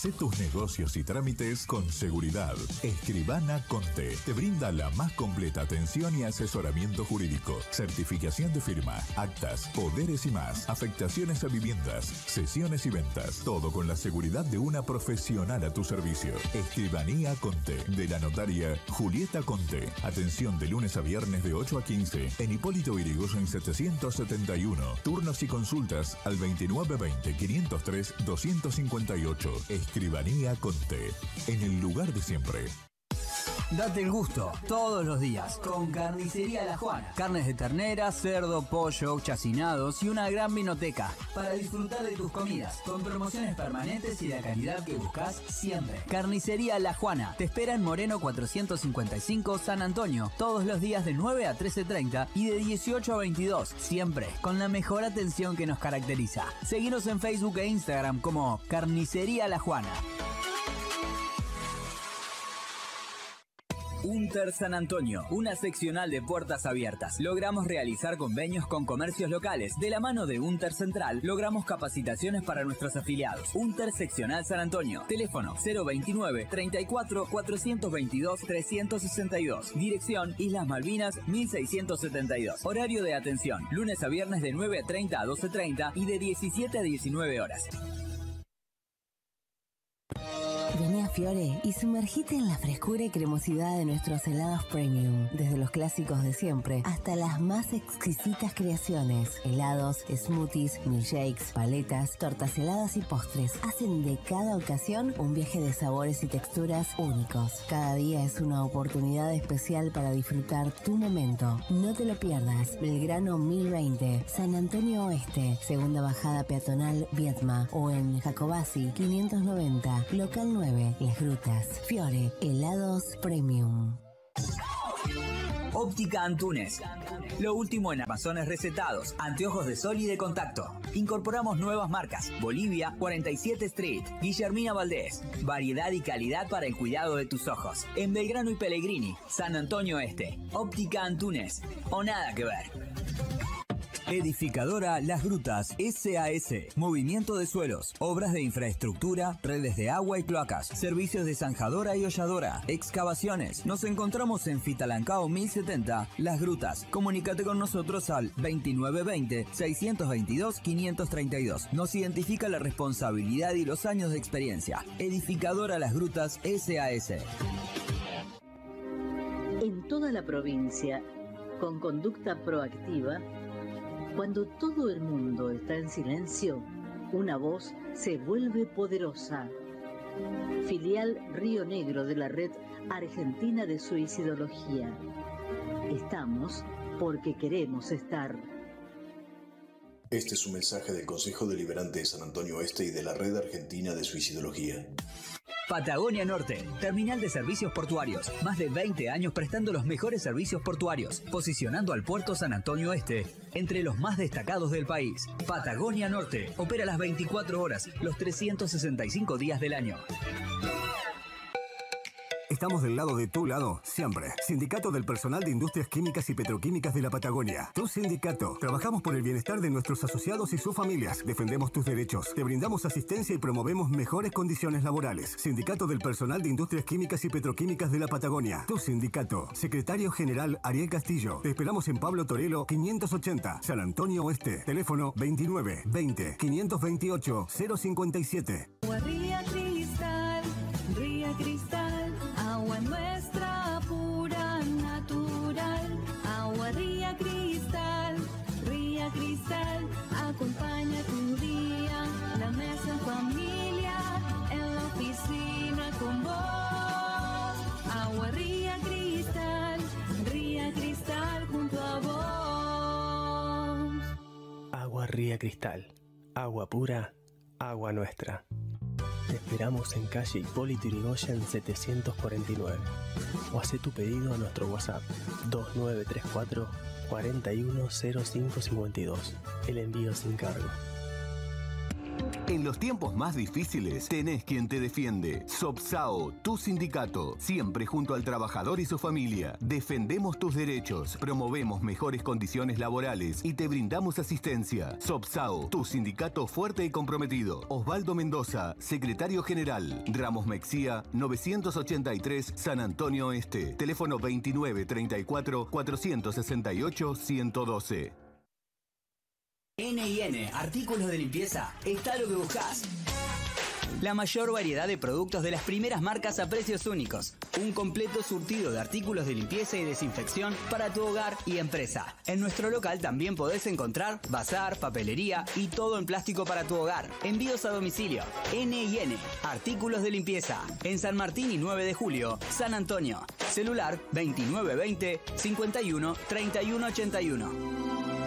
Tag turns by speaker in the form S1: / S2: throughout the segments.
S1: Hacé tus negocios y trámites con seguridad. Escribana Conte te brinda la más completa atención y asesoramiento jurídico, certificación de firma, actas, poderes y más, afectaciones a viviendas, sesiones y ventas, todo con la seguridad de una profesional a tu servicio. Escribanía Conte, de la notaria Julieta Conte. Atención de lunes a viernes de 8 a 15 en Hipólito en 771. Turnos y consultas al 2920 503 258. Escribanía Conte, en el lugar de siempre.
S2: Date el gusto todos los días con Carnicería La Juana. Carnes de ternera, cerdo, pollo, chacinados y una gran vinoteca para disfrutar de tus comidas con promociones permanentes y la calidad que buscas siempre. Carnicería La Juana te espera en Moreno 455 San Antonio todos los días de 9 a 13.30 y de 18 a 22, siempre con la mejor atención que nos caracteriza. Seguinos en Facebook e Instagram como Carnicería La Juana. Unter San Antonio, una seccional de puertas abiertas. Logramos realizar convenios con comercios locales. De la mano de Unter Central, logramos capacitaciones para nuestros afiliados. Unter Seccional San Antonio. Teléfono 029 34 422 362. Dirección Islas Malvinas 1672. Horario de atención. Lunes a viernes de 9 a 30 a 12.30 y de 17 a 19 horas.
S3: Vení a Fiore y sumergite en la frescura y cremosidad de nuestros helados premium, desde los clásicos de siempre hasta las más exquisitas creaciones. Helados, smoothies, milkshakes, paletas, tortas heladas y postres hacen de cada ocasión un viaje de sabores y texturas únicos. Cada día es una oportunidad especial para disfrutar tu momento. No te lo pierdas. Belgrano 1020, San Antonio Oeste, segunda bajada peatonal Vietma o en Jacobasi 590, local 9. Las Grutas. Fiore, helados premium.
S2: Óptica Antunes. Lo último en armazones recetados, anteojos de sol y de contacto. Incorporamos nuevas marcas. Bolivia, 47 Street, Guillermina Valdés. Variedad y calidad para el cuidado de tus ojos. En Belgrano y Pellegrini, San Antonio Este. Óptica Antunes. O nada que ver. Edificadora Las Grutas SAS. Movimiento de suelos, obras de infraestructura, redes de agua y cloacas, servicios de zanjadora y holladora, excavaciones. Nos encontramos en Fitalancao 1070, Las Grutas. Comunícate con nosotros al 2920-622-532. Nos identifica la responsabilidad y los años de experiencia. Edificadora Las Grutas SAS.
S4: En toda la provincia, con conducta proactiva, cuando todo el mundo está en silencio, una voz se vuelve poderosa. Filial Río Negro de la Red Argentina de Suicidología. Estamos porque queremos estar.
S5: Este es un mensaje del Consejo Deliberante de San Antonio Este y de la Red Argentina de Suicidología.
S2: Patagonia Norte, terminal de servicios portuarios. Más de 20 años prestando los mejores servicios portuarios, posicionando al puerto San Antonio Este entre los más destacados del país. Patagonia Norte, opera las 24 horas, los 365 días del año.
S6: Estamos del lado de tu lado, siempre. Sindicato del Personal de Industrias Químicas y Petroquímicas de la Patagonia. Tu sindicato. Trabajamos por el bienestar de nuestros asociados y sus familias. Defendemos tus derechos. Te brindamos asistencia y promovemos mejores condiciones laborales. Sindicato del Personal de Industrias Químicas y Petroquímicas de la Patagonia. Tu sindicato. Secretario General Ariel Castillo. Te esperamos en Pablo Torelo 580, San Antonio Oeste. Teléfono 29 20 528 057.
S7: Ría Cristal, Ría Cristal, agua nuestra pura, natural. Agua Ría Cristal, Ría Cristal, acompaña tu día. La mesa en familia, en la oficina con vos. Agua Ría Cristal, Ría Cristal junto a vos.
S8: Agua Ría Cristal. Agua pura, agua nuestra. Te esperamos en calle Hipólito Yrigoyen 749 o hace tu pedido a nuestro WhatsApp 2934 410552. El envío sin cargo.
S9: En los tiempos más difíciles, tenés quien te defiende. Sopsao, tu sindicato, siempre junto al trabajador y su familia. Defendemos tus derechos, promovemos mejores condiciones laborales y te brindamos asistencia. Sopsao, tu sindicato fuerte y comprometido. Osvaldo Mendoza, secretario general. Ramos Mexía, 983 San Antonio Este. Teléfono 2934 468 112.
S2: N&N, artículos de limpieza, está lo que buscas. La mayor variedad de productos de las primeras marcas a precios únicos. Un completo surtido de artículos de limpieza y desinfección para tu hogar y empresa. En nuestro local también podés encontrar bazar, papelería y todo en plástico para tu hogar. Envíos a domicilio. N&N, artículos de limpieza. En San Martín y 9 de julio, San Antonio. Celular 2920 51 31 81.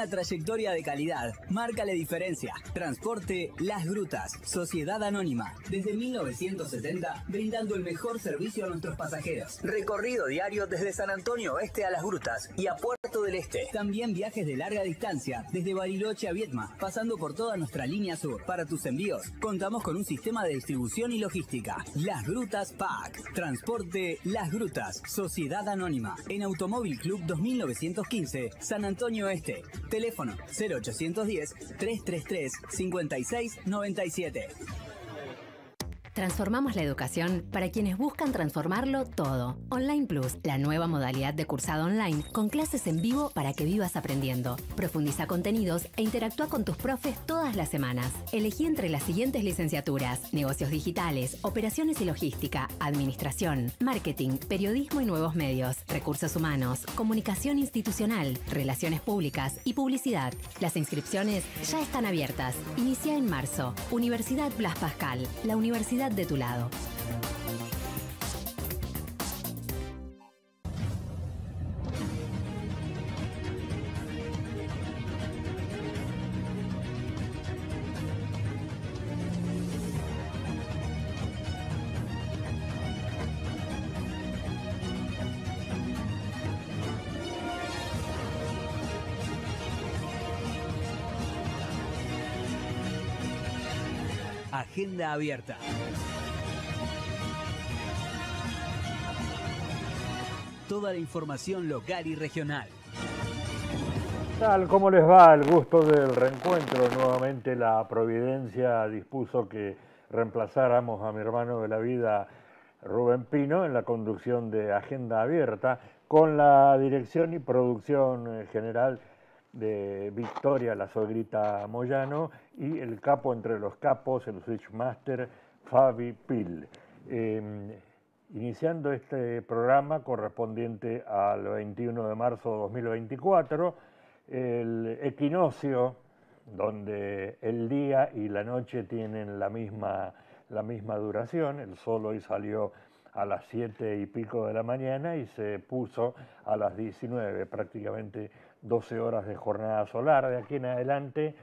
S2: Una trayectoria de calidad marca la diferencia. Transporte Las Grutas, Sociedad Anónima, desde 1970 brindando el mejor servicio a nuestros pasajeros. Recorrido diario desde San Antonio Oeste a Las Grutas y a Puerto del Este. También viajes de larga distancia desde Bariloche a Vietma, pasando por toda nuestra línea sur. Para tus envíos, contamos con un sistema de distribución y logística. Las Grutas PAC. Transporte Las Grutas, Sociedad Anónima. En Automóvil Club 2915, San Antonio Este. Teléfono 0810 333 5697.
S10: Transformamos la educación para quienes buscan transformarlo todo. Online Plus, la nueva modalidad de cursado online con clases en vivo para que vivas aprendiendo. Profundiza contenidos e interactúa con tus profes todas las semanas. Elegí entre las siguientes licenciaturas: negocios digitales, operaciones y logística, administración, marketing, periodismo y nuevos medios, recursos humanos, comunicación institucional, relaciones públicas y publicidad. Las inscripciones ya están abiertas. Inicia en marzo. Universidad Blas Pascal, la universidad de tu lado.
S2: Agenda abierta. Toda la información local y regional.
S11: Tal, ¿cómo les va? El gusto del reencuentro. Nuevamente la Providencia dispuso que reemplazáramos a mi hermano de la vida, Rubén Pino, en la conducción de Agenda Abierta, con la dirección y producción general de Victoria, la sogrita Moyano, y el capo entre los capos, el Switchmaster, Fabi Pil. Em, iniciando este programa correspondiente al 21 de marzo de 2024, el equinoccio, donde el día y la noche tienen la misma, la misma duración, el sol hoy salió a las 7 y pico de la mañana y se puso a las 19, prácticamente 12 horas de jornada solar. De aquí en adelante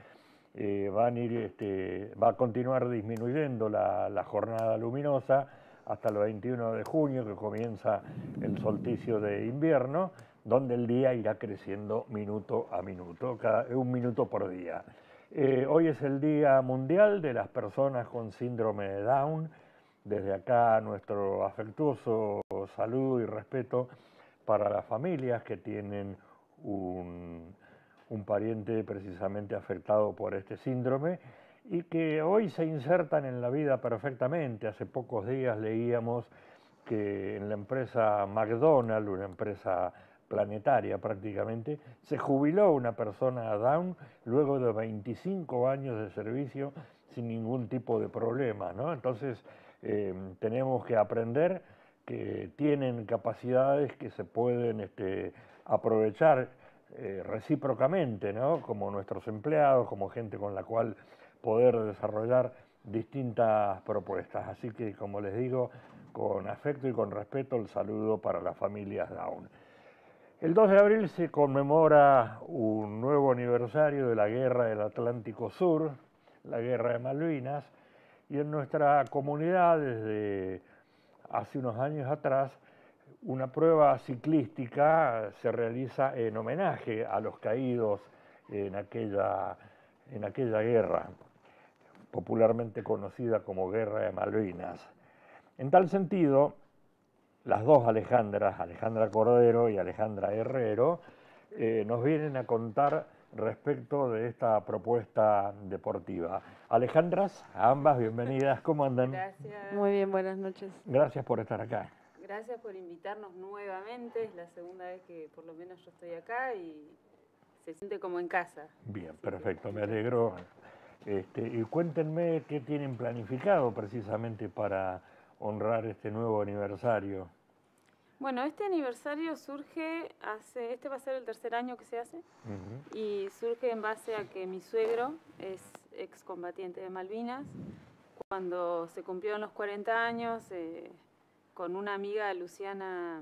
S11: eh, van a ir, este, va a continuar disminuyendo la, jornada luminosa hasta el 21 de junio, que comienza el solsticio de invierno, donde el día irá creciendo minuto a minuto, cada, un minuto por día. Eh, hoy es el Día Mundial de las Personas con Síndrome de Down. Desde acá nuestro afectuoso saludo y respeto para las familias que tienen un, pariente precisamente afectado por este síndrome y que hoy se insertan en la vida perfectamente. Hace pocos días leíamos que en la empresa McDonald's, una empresa planetaria prácticamente, se jubiló una persona Down luego de 25 años de servicio sin ningún tipo de problema, ¿no? Entonces eh, tenemos que aprender que tienen capacidades que se pueden este, aprovechar eh, recíprocamente, ¿no? como nuestros empleados, como gente con la cual poder desarrollar distintas propuestas. Así que, como les digo, con afecto y con respeto, el saludo para las familias Down. El 2 de abril se conmemora un nuevo aniversario de la Guerra del Atlántico Sur, la Guerra de Malvinas, y en nuestra comunidad desde hace unos años atrás una prueba ciclística se realiza en homenaje a los caídos en aquella, en aquella guerra, popularmente conocida como Guerra de Malvinas. En tal sentido, las dos Alejandras, Alejandra Cordero y Alejandra Herrero, eh, nos vienen a contar respecto de esta propuesta deportiva. Alejandras, ambas bienvenidas, ¿cómo andan?
S12: Gracias. Muy bien, buenas noches.
S11: Gracias por estar acá.
S12: Gracias por invitarnos nuevamente, es la segunda vez que por lo menos yo estoy acá y se siente como en casa.
S11: Bien, perfecto, me alegro. Este, y cuéntenme qué tienen planificado precisamente para honrar este nuevo aniversario.
S12: Bueno, este aniversario surge hace, este va a ser el tercer año que se hace, y surge en base a que mi suegro es excombatiente de Malvinas. Cuando se cumplieron los 40 años, eh, con una amiga, Luciana,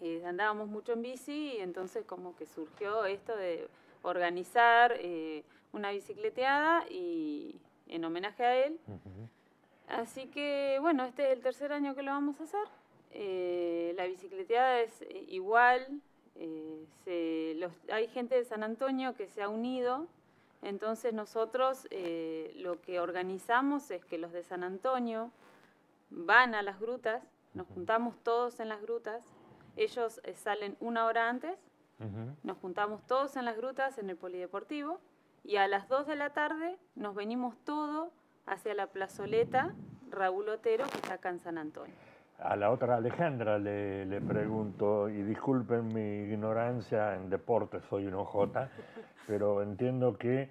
S12: eh, andábamos mucho en bici y entonces como que surgió esto de organizar eh, una bicicleteada y en homenaje a él. Así que bueno, este es el tercer año que lo vamos a hacer. Eh, la bicicleteada es igual, hay gente de San Antonio que se ha unido, entonces nosotros lo que organizamos es que los de San Antonio van a las grutas, nos juntamos todos en las grutas, ellos salen una hora antes, nos juntamos todos en las grutas en el polideportivo y a las 2 de la tarde nos venimos todos hacia la plazoleta Raúl Otero, que está acá en San Antonio.
S11: A la otra Alejandra le, le pregunto, y disculpen mi ignorancia en deporte, soy un OJ, pero entiendo que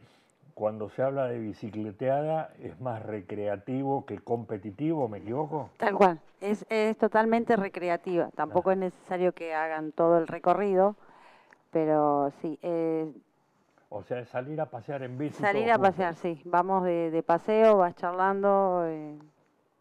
S11: cuando se habla de bicicleteada es más recreativo que competitivo, ¿me equivoco?
S13: Tal cual, es, es totalmente recreativa, tampoco es necesario que hagan todo el recorrido, pero sí, eh,
S11: o sea, salir a pasear en bici.
S13: Salir a pasear, sí. Vamos de, paseo, vas charlando. Eh,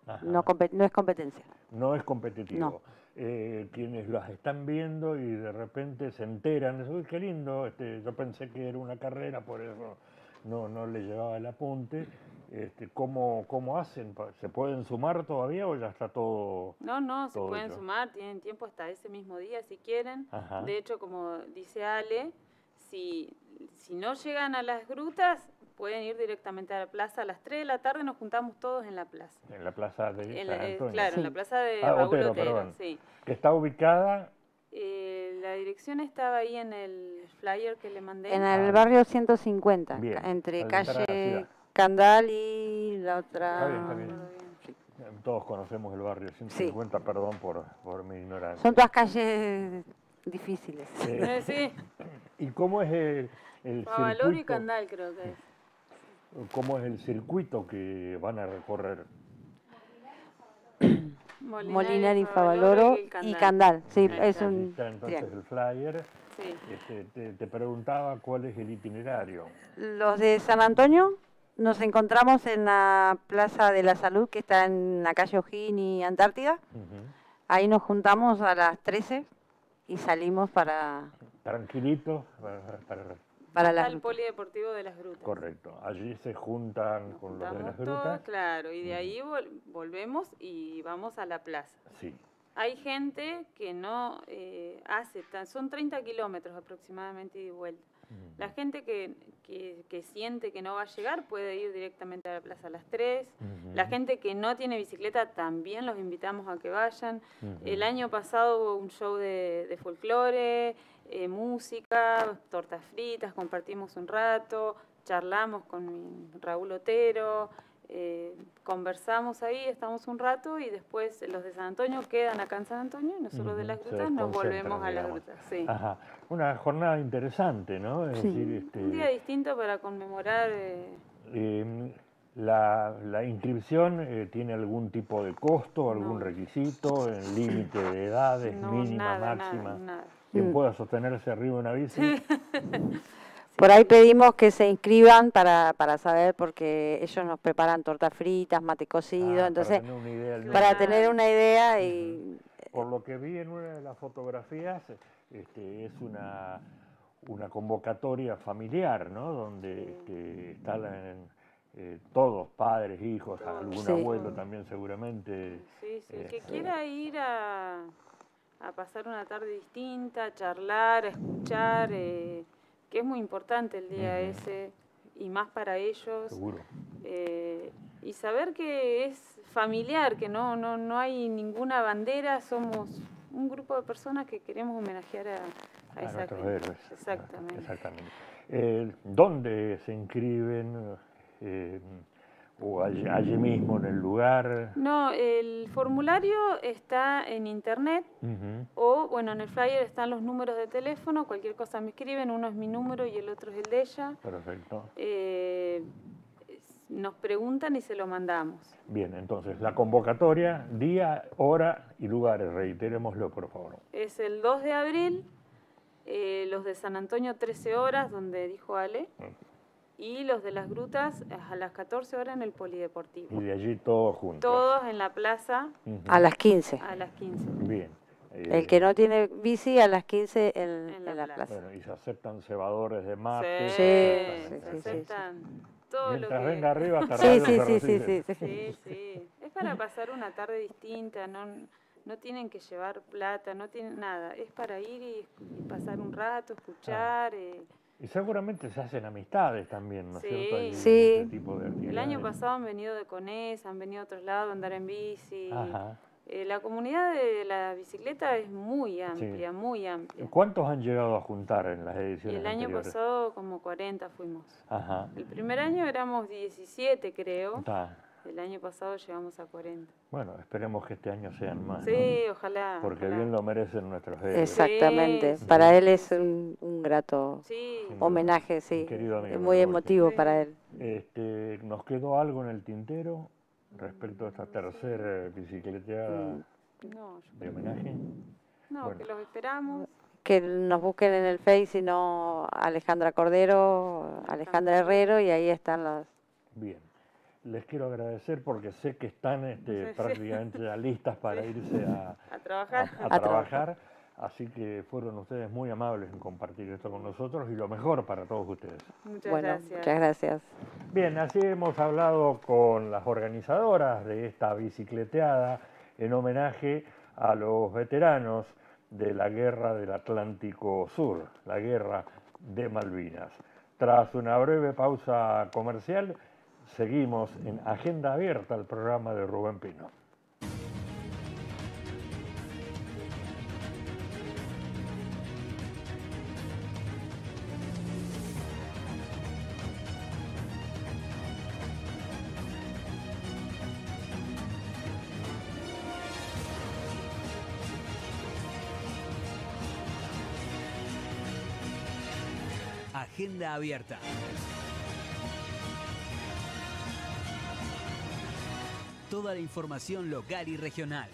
S13: no, no, es competencia.
S11: No es competitivo. Eh, quienes las están viendo y de repente se enteran, uy, qué lindo, este, yo pensé que era una carrera, por eso no, no le llevaba el apunte. Este, ¿cómo, ¿Cómo hacen? ¿Se pueden sumar todavía o ya está todo?
S12: No, no, se pueden sumar, tienen tiempo hasta ese mismo día si quieren. De hecho, como dice Ale, si si no llegan a las grutas, pueden ir directamente a la plaza. A las 3 de la tarde nos juntamos todos en la plaza.
S11: En la plaza de
S12: San eh, claro, en la plaza de
S11: ah, Otero, sí. Que está ubicada...
S12: Eh, la dirección estaba ahí en el flyer que le mandé.
S13: En el barrio 150, entre calle Candal y la otra... Está bien,
S11: está bien. Todos conocemos el barrio 150, perdón por, por mi ignorancia.
S13: Son todas calles difíciles.
S12: sí.
S11: ¿Y cómo es el, el circuito?
S12: y Candal creo que es.
S11: ¿Cómo es el circuito que van a recorrer?
S13: Molinar y Favaloro y Candal. Sí, es un.
S11: Está entonces el flyer. Sí. Este, te, preguntaba cuál es el itinerario.
S13: Los de San Antonio nos encontramos en la Plaza de la Salud, que está en la calle Ojín y Antártida. Ahí nos juntamos a las 13 y salimos para...
S11: Tranquilitos,
S12: para, para, el polideportivo de las grutas.
S11: Correcto, allí se juntan con los de las grutas.
S12: claro, y de ahí volvemos y vamos a la plaza.
S11: Sí.
S12: Hay gente que no eh, hace, son 30 kilómetros aproximadamente y de vuelta. La gente que, que, siente que no va a llegar puede ir directamente a la plaza a las 3. La gente que no tiene bicicleta también los invitamos a que vayan. El año pasado hubo un show de, de folclore, eh, música, tortas fritas, compartimos un rato, charlamos con Raúl Otero. eh, conversamos ahí, estamos un rato y después los de San Antonio quedan acá en San Antonio y nosotros de las grutas nos volvemos a las grutas. Sí.
S11: Ajá. Una jornada interesante, ¿no? Es
S12: Sí.
S11: decir, este,
S12: Un día distinto para conmemorar. eh,
S11: eh, la, la inscripción eh, tiene algún tipo de costo, algún requisito, límite de edades,
S12: no,
S11: mínima,
S12: nada,
S11: máxima.
S12: nada, nada.
S11: Quien
S13: Mm.
S11: pueda sostenerse arriba de una bici.
S13: Por ahí pedimos que se inscriban para, para saber, porque ellos nos preparan tortas fritas, mate cocido,
S11: Ah,
S13: entonces,
S11: para tener una idea del
S13: para
S11: número.
S13: tener una idea y
S11: Por lo que vi en una de las fotografías, este, es una, una convocatoria familiar, ¿no? Donde este, están eh, todos, padres, hijos, algún
S12: Sí.
S11: abuelo también seguramente.
S12: Sí, sí, el que
S11: Este,
S12: quiera ir a, a pasar una tarde distinta, a charlar, a escuchar, eh, que es muy importante el día ese, y más para ellos.
S11: Seguro.
S12: eh, y saber que es familiar, que no, no, no hay ninguna bandera, somos un grupo de personas que queremos homenajear a, a
S11: a
S12: esa
S11: nuestros héroes.
S12: Exactamente.
S11: Exactamente. Eh, ¿Dónde se inscriben? ¿O allí, allí mismo en el lugar?
S12: No, el formulario está en internet o, bueno, en el flyer están los números de teléfono, cualquier cosa me escriben, uno es mi número y el otro es el de ella.
S11: Perfecto.
S12: Eh, nos preguntan y se lo mandamos.
S11: Bien, entonces la convocatoria, día, hora y lugares, reiterémoslo por favor.
S12: Es el 2 de abril, eh, los de San Antonio 13 horas, donde dijo Ale, y los de las grutas a las 14 horas en el Polideportivo.
S11: Y de allí todos juntos.
S12: Todos en la plaza
S11: Ujú.
S13: a las 15.
S12: a las 15.
S11: Bien. eh,
S13: El que no tiene bici a las 15 en, en la, plaza.
S11: Bueno, y se aceptan cebadores de mate.
S12: Sí,
S13: Sí,
S11: exactamente.
S12: se aceptan todo lo
S11: Mientras
S12: que...
S11: venga arriba hasta
S13: Sí, sí, sí, sí, sí,
S12: Sí, sí. Es para pasar una tarde distinta, no, no tienen que llevar plata, no tienen nada. Es para ir y, y pasar un rato, escuchar. eh.
S11: Y seguramente se hacen amistades también, ¿no es
S12: Sí.
S11: cierto? En
S13: Sí.
S11: este tipo de
S12: El año pasado han venido de Conés, han venido a otros lados a andar en bici.
S11: Ajá.
S12: Eh, la comunidad de la bicicleta es muy amplia, muy amplia.
S11: ¿Cuántos han llegado a juntar en las
S12: Y
S11: ediciones
S12: el año
S11: anteriores?
S12: pasado como 40 fuimos.
S11: Ajá.
S12: El primer año éramos 17, creo.
S11: Está.
S12: El año pasado llegamos a 40.
S11: Bueno, esperemos que este año sean más. ¿no?
S12: Sí, ojalá.
S11: Porque
S12: ojalá.
S11: bien lo merecen nuestros héroes.
S13: Exactamente.
S12: Sí,
S13: Para él es un, un grato
S12: Sí.
S13: homenaje, sí.
S11: querido amigo
S13: Es muy emotivo para él.
S11: Este, ¿Nos quedó algo en el tintero respecto a esta tercera bicicleteada
S12: No, yo-
S11: de homenaje?
S12: no
S11: Bueno.
S12: que los esperamos.
S13: Que nos busquen en el Face, sino Alejandra Cordero, Alejandra Herrero, y ahí están las...
S11: Bien. Les quiero agradecer porque sé que están este,
S12: Sí, sí.
S11: prácticamente ya listas para irse a,
S12: A trabajar.
S11: a trabajar. Así que fueron ustedes muy amables en compartir esto con nosotros y lo mejor para todos ustedes.
S12: Muchas
S13: bueno,
S12: gracias.
S13: muchas gracias.
S11: Bien, así hemos hablado con las organizadoras de esta bicicleteada en homenaje a los veteranos de la Guerra del Atlántico Sur, la Guerra de Malvinas. Tras una breve pausa comercial, seguimos en Agenda Abierta, el programa de Rubén Pino.
S2: Agenda abierta. Toda la información local y regional.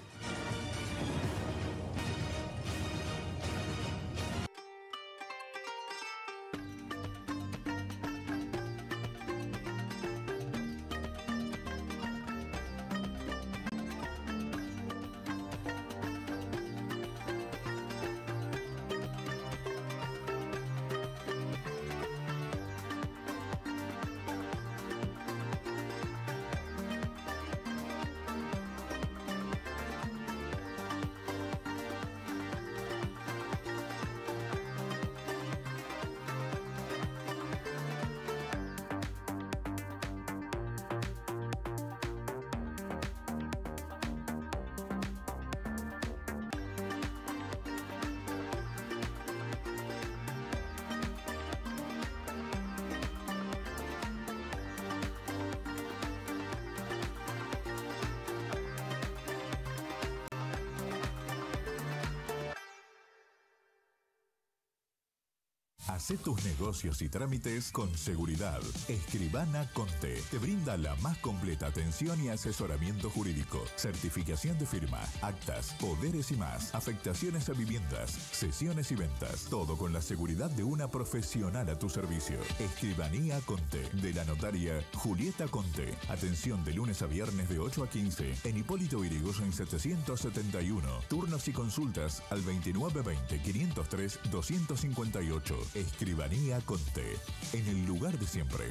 S1: Hacé tus negocios y trámites con seguridad. Escribana Conte te brinda la más completa atención y asesoramiento jurídico, certificación de firma, actas, poderes y más, afectaciones a viviendas, sesiones y ventas, todo con la seguridad de una profesional a tu servicio. Escribanía Conte, de la notaria Julieta Conte. Atención de lunes a viernes de 8 a 15 en Hipólito en 771. Turnos y consultas al 2920 503 258. Escribanía Conte, en el lugar de siempre.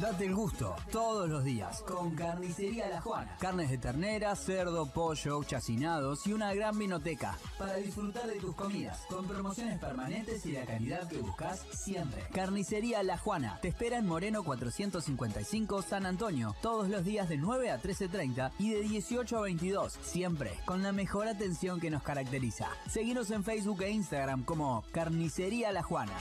S2: Date el gusto todos los días con Carnicería La Juana. Carnes de ternera, cerdo, pollo, chacinados y una gran vinoteca para disfrutar de tus comidas con promociones permanentes y la calidad que buscas siempre. Carnicería La Juana te espera en Moreno 455 San Antonio todos los días de 9 a 13.30 y de 18 a 22, siempre con la mejor atención que nos caracteriza. Seguinos en Facebook e Instagram como Carnicería La Juana.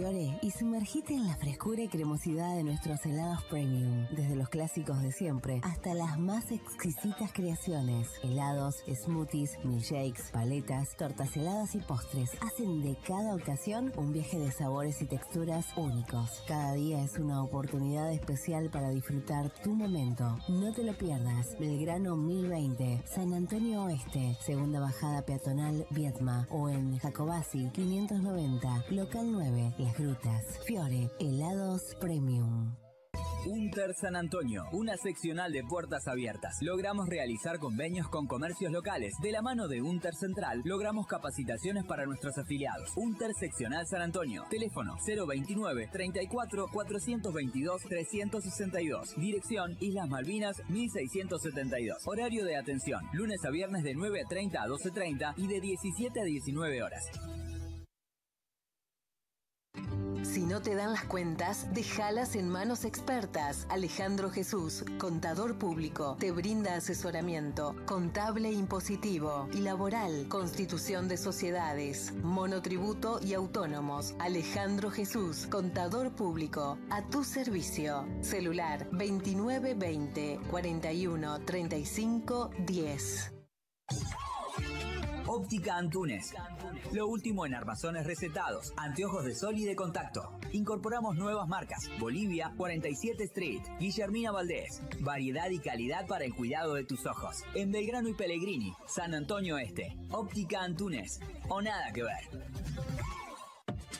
S3: Y sumergite en la frescura y cremosidad de nuestros helados premium, desde los clásicos de siempre hasta las más exquisitas creaciones. Helados, smoothies, milkshakes, paletas, tortas heladas y postres hacen de cada ocasión un viaje de sabores y texturas únicos. Cada día es una oportunidad especial para disfrutar tu momento. No te lo pierdas. Belgrano 1020, San Antonio Oeste, segunda bajada peatonal Vietma o en Jacobasi 590, local 9. Las Grutas. Fiore, helados premium.
S2: Unter San Antonio, una seccional de puertas abiertas. Logramos realizar convenios con comercios locales. De la mano de Unter Central, logramos capacitaciones para nuestros afiliados. Unter Seccional San Antonio. Teléfono 029 34 422 362. Dirección Islas Malvinas 1672. Horario de atención. Lunes a viernes de 9.30 a 12.30 y de 17 a 19 horas.
S3: No te dan las cuentas, déjalas en manos expertas. Alejandro Jesús, contador público, te brinda asesoramiento contable impositivo y laboral, constitución de sociedades, monotributo y autónomos. Alejandro Jesús, contador público, a tu servicio. Celular 2920 41 35 10.
S2: Óptica Antunes. Lo último en armazones recetados, anteojos de sol y de contacto. Incorporamos nuevas marcas. Bolivia, 47 Street, Guillermina Valdés. Variedad y calidad para el cuidado de tus ojos. En Belgrano y Pellegrini, San Antonio Este. Óptica Antunes. O nada que ver.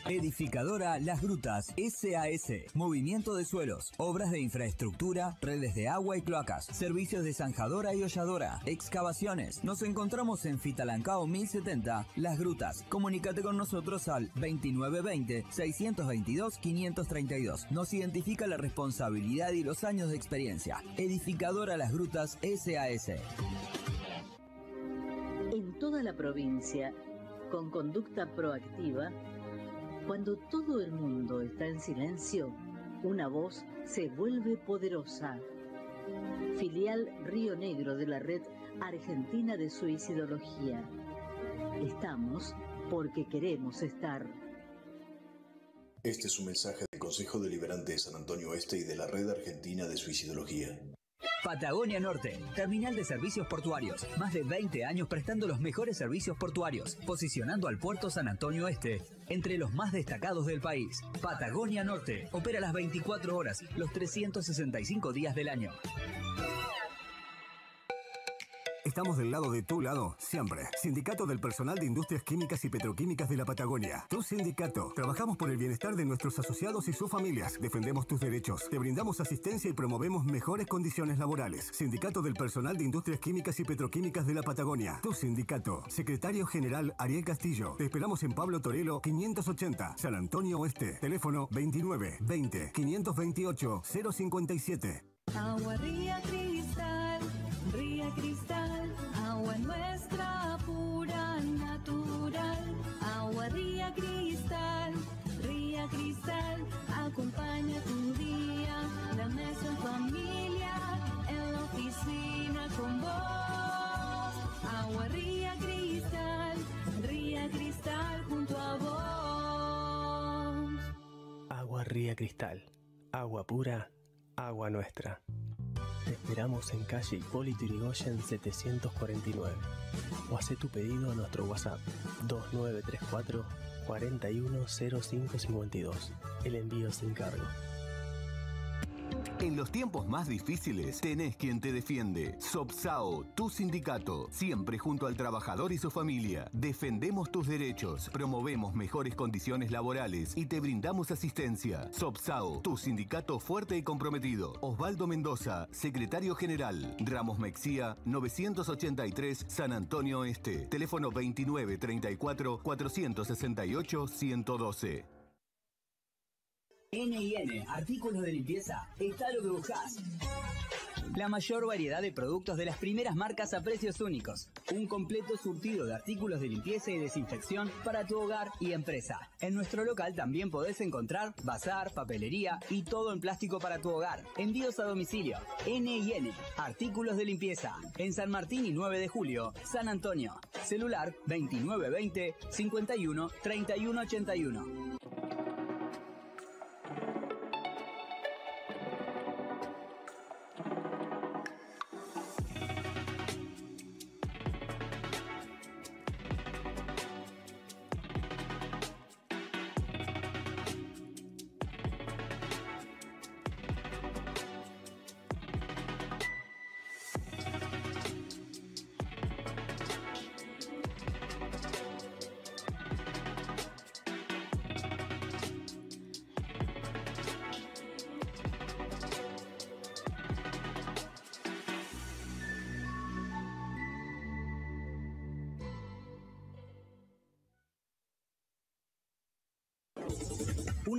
S2: Edificadora Las Grutas SAS. Movimiento de suelos, obras de infraestructura, redes de agua y cloacas, servicios de zanjadora y holladora, excavaciones. Nos encontramos en Fitalancao 1070, Las Grutas. Comunícate con nosotros al 2920-622-532. Nos identifica la responsabilidad y los años de experiencia. Edificadora Las Grutas SAS.
S4: En toda la provincia, con conducta proactiva, cuando todo el mundo está en silencio, una voz se vuelve poderosa. Filial Río Negro de la Red Argentina de Suicidología. Estamos porque queremos estar.
S5: Este es un mensaje del Consejo Deliberante de San Antonio Este y de la Red Argentina de Suicidología.
S2: Patagonia Norte, terminal de servicios portuarios. Más de 20 años prestando los mejores servicios portuarios, posicionando al puerto San Antonio Este entre los más destacados del país. Patagonia Norte opera las 24 horas, los 365 días del año.
S6: Estamos del lado de tu lado, siempre. Sindicato del Personal de Industrias Químicas y Petroquímicas de la Patagonia. Tu sindicato. Trabajamos por el bienestar de nuestros asociados y sus familias. Defendemos tus derechos. Te brindamos asistencia y promovemos mejores condiciones laborales. Sindicato del Personal de Industrias Químicas y Petroquímicas de la Patagonia. Tu sindicato. Secretario General Ariel Castillo. Te esperamos en Pablo Torelo 580, San Antonio Oeste. Teléfono 29 20 528 057.
S7: Agua Ría Cristal, Ría Cristal, agua nuestra pura natural. Agua Ría Cristal, Ría Cristal, acompaña tu día, la mesa en familia, en la oficina con vos. Agua Ría Cristal, Ría Cristal junto a vos.
S8: Agua Ría Cristal. Agua pura, agua nuestra. Te esperamos en calle Hipólito Yrigoyen 749 o haz tu pedido a nuestro WhatsApp 2934 410552. El envío sin cargo.
S9: En los tiempos más difíciles, tenés quien te defiende. Sopsao, tu sindicato. Siempre junto al trabajador y su familia. Defendemos tus derechos, promovemos mejores condiciones laborales y te brindamos asistencia. Sopsao, tu sindicato fuerte y comprometido. Osvaldo Mendoza, secretario general. Ramos Mexía, 983 San Antonio Este. Teléfono 2934 468 112.
S2: N&N, artículos de limpieza, está lo que buscas. La mayor variedad de productos de las primeras marcas a precios únicos. Un completo surtido de artículos de limpieza y desinfección para tu hogar y empresa. En nuestro local también podés encontrar bazar, papelería y todo en plástico para tu hogar. Envíos a domicilio. N&N, artículos de limpieza. En San Martín y 9 de julio, San Antonio. Celular 2920 51 3181.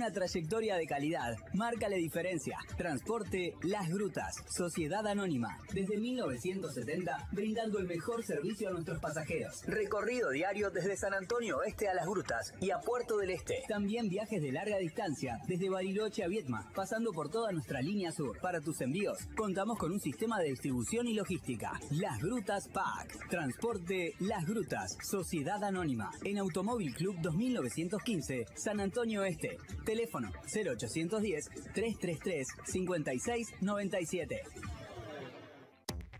S2: Una trayectoria de calidad marca la diferencia. Transporte Las Grutas, Sociedad Anónima, desde 1970 brindando el mejor servicio a nuestros pasajeros. Recorrido diario desde San Antonio Oeste a Las Grutas y a Puerto del Este. También viajes de larga distancia desde Bariloche a Vietma, pasando por toda nuestra línea sur. Para tus envíos, contamos con un sistema de distribución y logística. Las Grutas PAC. Transporte Las Grutas, Sociedad Anónima. En Automóvil Club 2915, San Antonio Este. Teléfono 0810-333-5697.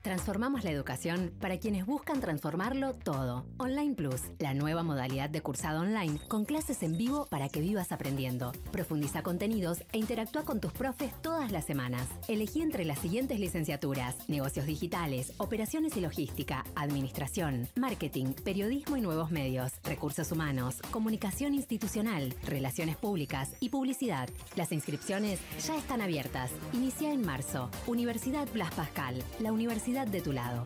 S10: Transformamos la educación para quienes buscan transformarlo todo. Online Plus, la nueva modalidad de cursado online con clases en vivo para que vivas aprendiendo. Profundiza contenidos e interactúa con tus profes todas las semanas. Elegí entre las siguientes licenciaturas: negocios digitales, operaciones y logística, administración, marketing, periodismo y nuevos medios, recursos humanos, comunicación institucional, relaciones públicas y publicidad. Las inscripciones ya están abiertas. Inicia en marzo. Universidad Blas Pascal, la universidad de tu lado.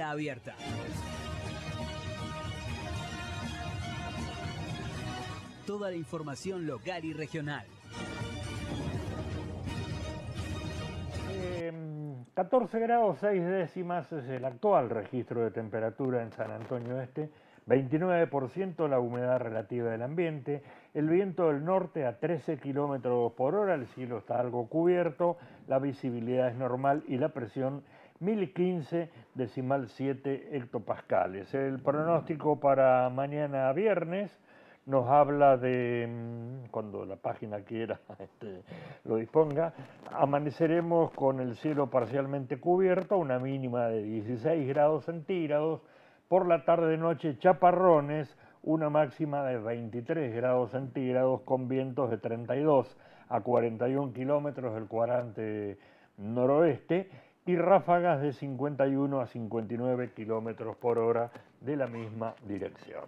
S2: Abierta. Toda la información local y regional.
S11: 14 em, grados 6 décimas es el actual registro de temperatura en San Antonio Este, 29% la humedad relativa del ambiente, el viento del norte a 13 kilómetros por hora, el cielo está algo cubierto, la visibilidad es normal y la presión 1015 decimal 7 hectopascales. El pronóstico para mañana viernes nos habla de, mm, cuando la página quiera este, lo disponga, amaneceremos con el cielo parcialmente cubierto, una mínima de 16 grados centígrados, por la tarde-noche chaparrones, una máxima de 23 grados centígrados con vientos de 32 a 41 kilómetros del cuadrante noroeste y ráfagas de 51 a 59 kilómetros por hora de la misma dirección.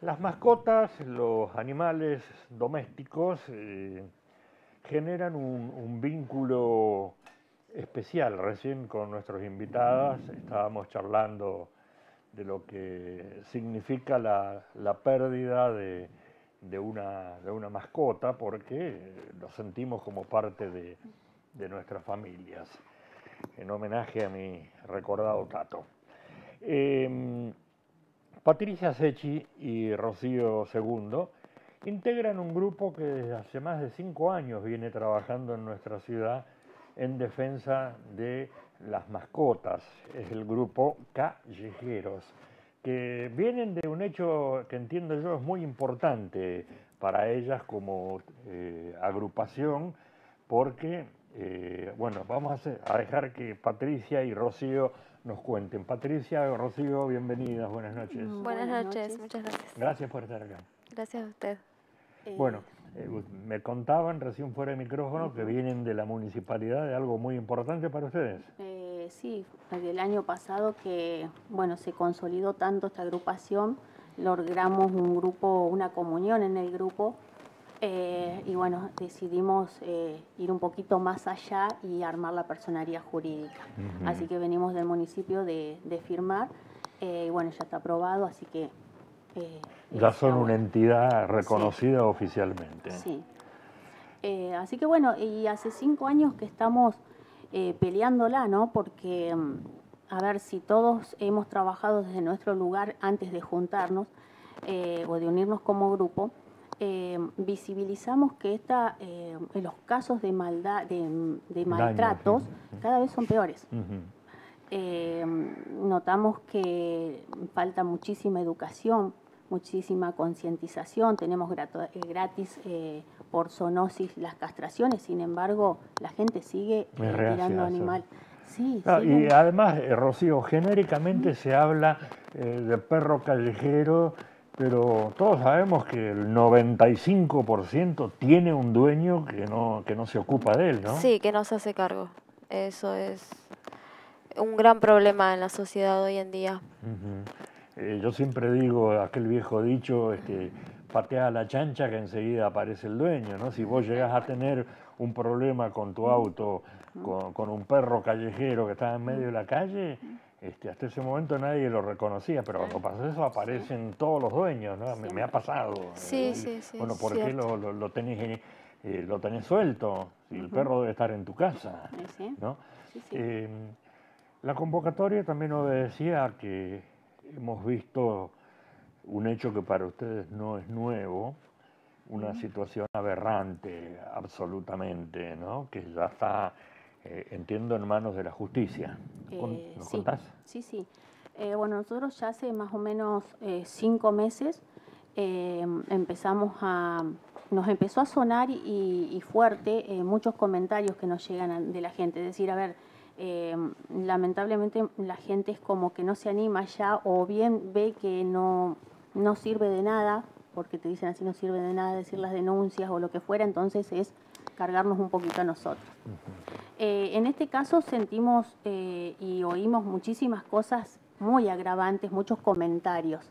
S11: Las mascotas, los animales domésticos, eh, generan un, vínculo especial. Recién con nuestros invitadas estábamos charlando de lo que significa la, pérdida de, una, de, una, mascota, porque lo sentimos como parte de, de nuestras familias. en homenaje a mi recordado Tato. Em, Patricia Sechi y Rocío Segundo integran un grupo que desde hace más de cinco años viene trabajando en nuestra ciudad en defensa de las mascotas. Es el grupo Callejeros, que vienen de un hecho que entiendo yo es muy importante para ellas como eh, agrupación, porque, eh, bueno, vamos a, a dejar que Patricia y Rocío nos cuenten. Patricia, Rocío, bienvenidas, buenas noches.
S14: Buenas, noches, muchas gracias.
S11: Gracias por estar acá.
S14: Gracias a usted.
S11: Bueno, eh, me contaban recién fuera de micrófono que vienen de la municipalidad de algo muy importante para ustedes.
S15: Eh, sí, el año pasado que bueno se consolidó tanto esta agrupación, logramos un grupo, una comunión en el grupo eh, y bueno decidimos eh, ir un poquito más allá y armar la personería jurídica. Así que venimos del municipio de, de firmar eh, y bueno ya está aprobado, así que
S11: Ya son una entidad reconocida oficialmente.
S15: Sí. Así que bueno, y hace cinco años que estamos peleándola, ¿no? Porque, mm, a ver, si todos hemos trabajado desde nuestro lugar antes de juntarnos o de unirnos como grupo, eh, visibilizamos que esta, eh, los casos de maldad, de, de
S11: Daño,
S15: maltratos, cada vez son peores. Eh, notamos que falta muchísima educación, muchísima concientización. Tenemos eh, gratis eh, por zoonosis las castraciones, sin embargo, la gente sigue tirando animal. Sí,
S11: Ah, y además, Rocío, genéricamente se habla eh, de perro callejero, pero todos sabemos que el 95% tiene un dueño que no, que no se ocupa de él, ¿no?
S14: Sí, que no se hace cargo. Eso es un gran problema en la sociedad hoy en día.
S11: Eh, yo siempre digo aquel viejo dicho, este, patea a la chancha que enseguida aparece el dueño, ¿no? Si vos llegás a tener un problema con tu auto, con, con un perro callejero que estaba en medio de la calle, este, hasta ese momento nadie lo reconocía, pero cuando pasa eso aparecen todos los dueños, ¿no? Me, me ha pasado.
S14: Sí,
S11: Eh,
S14: sí, sí,
S11: Bueno, ¿por qué lo, lo, lo tenés, eh, eh, lo tenés suelto? Si el perro debe estar en tu casa,
S15: Sí,
S11: ¿no?
S15: sí.
S11: Eh, la convocatoria también obedecía a que hemos visto un hecho que para ustedes no es nuevo, una
S15: Ujú.
S11: situación aberrante absolutamente, ¿no? que ya está, eh, entiendo, en manos de la justicia.
S15: Eh,
S11: ¿Nos
S15: sí,
S11: contás?
S15: Sí, sí. Eh, bueno, nosotros ya hace más o menos eh, cinco meses eh, empezamos a, nos empezó a sonar y, y fuerte eh, muchos comentarios que nos llegan a- de la gente. Es decir, a ver, eh, lamentablemente la gente es como que no se anima ya o bien ve que no, no sirve de nada, porque te dicen así no sirve de nada decir las denuncias o lo que fuera, entonces es cargarnos un poquito a nosotros. Eh, en este caso sentimos eh, y oímos muchísimas cosas muy agravantes, muchos comentarios.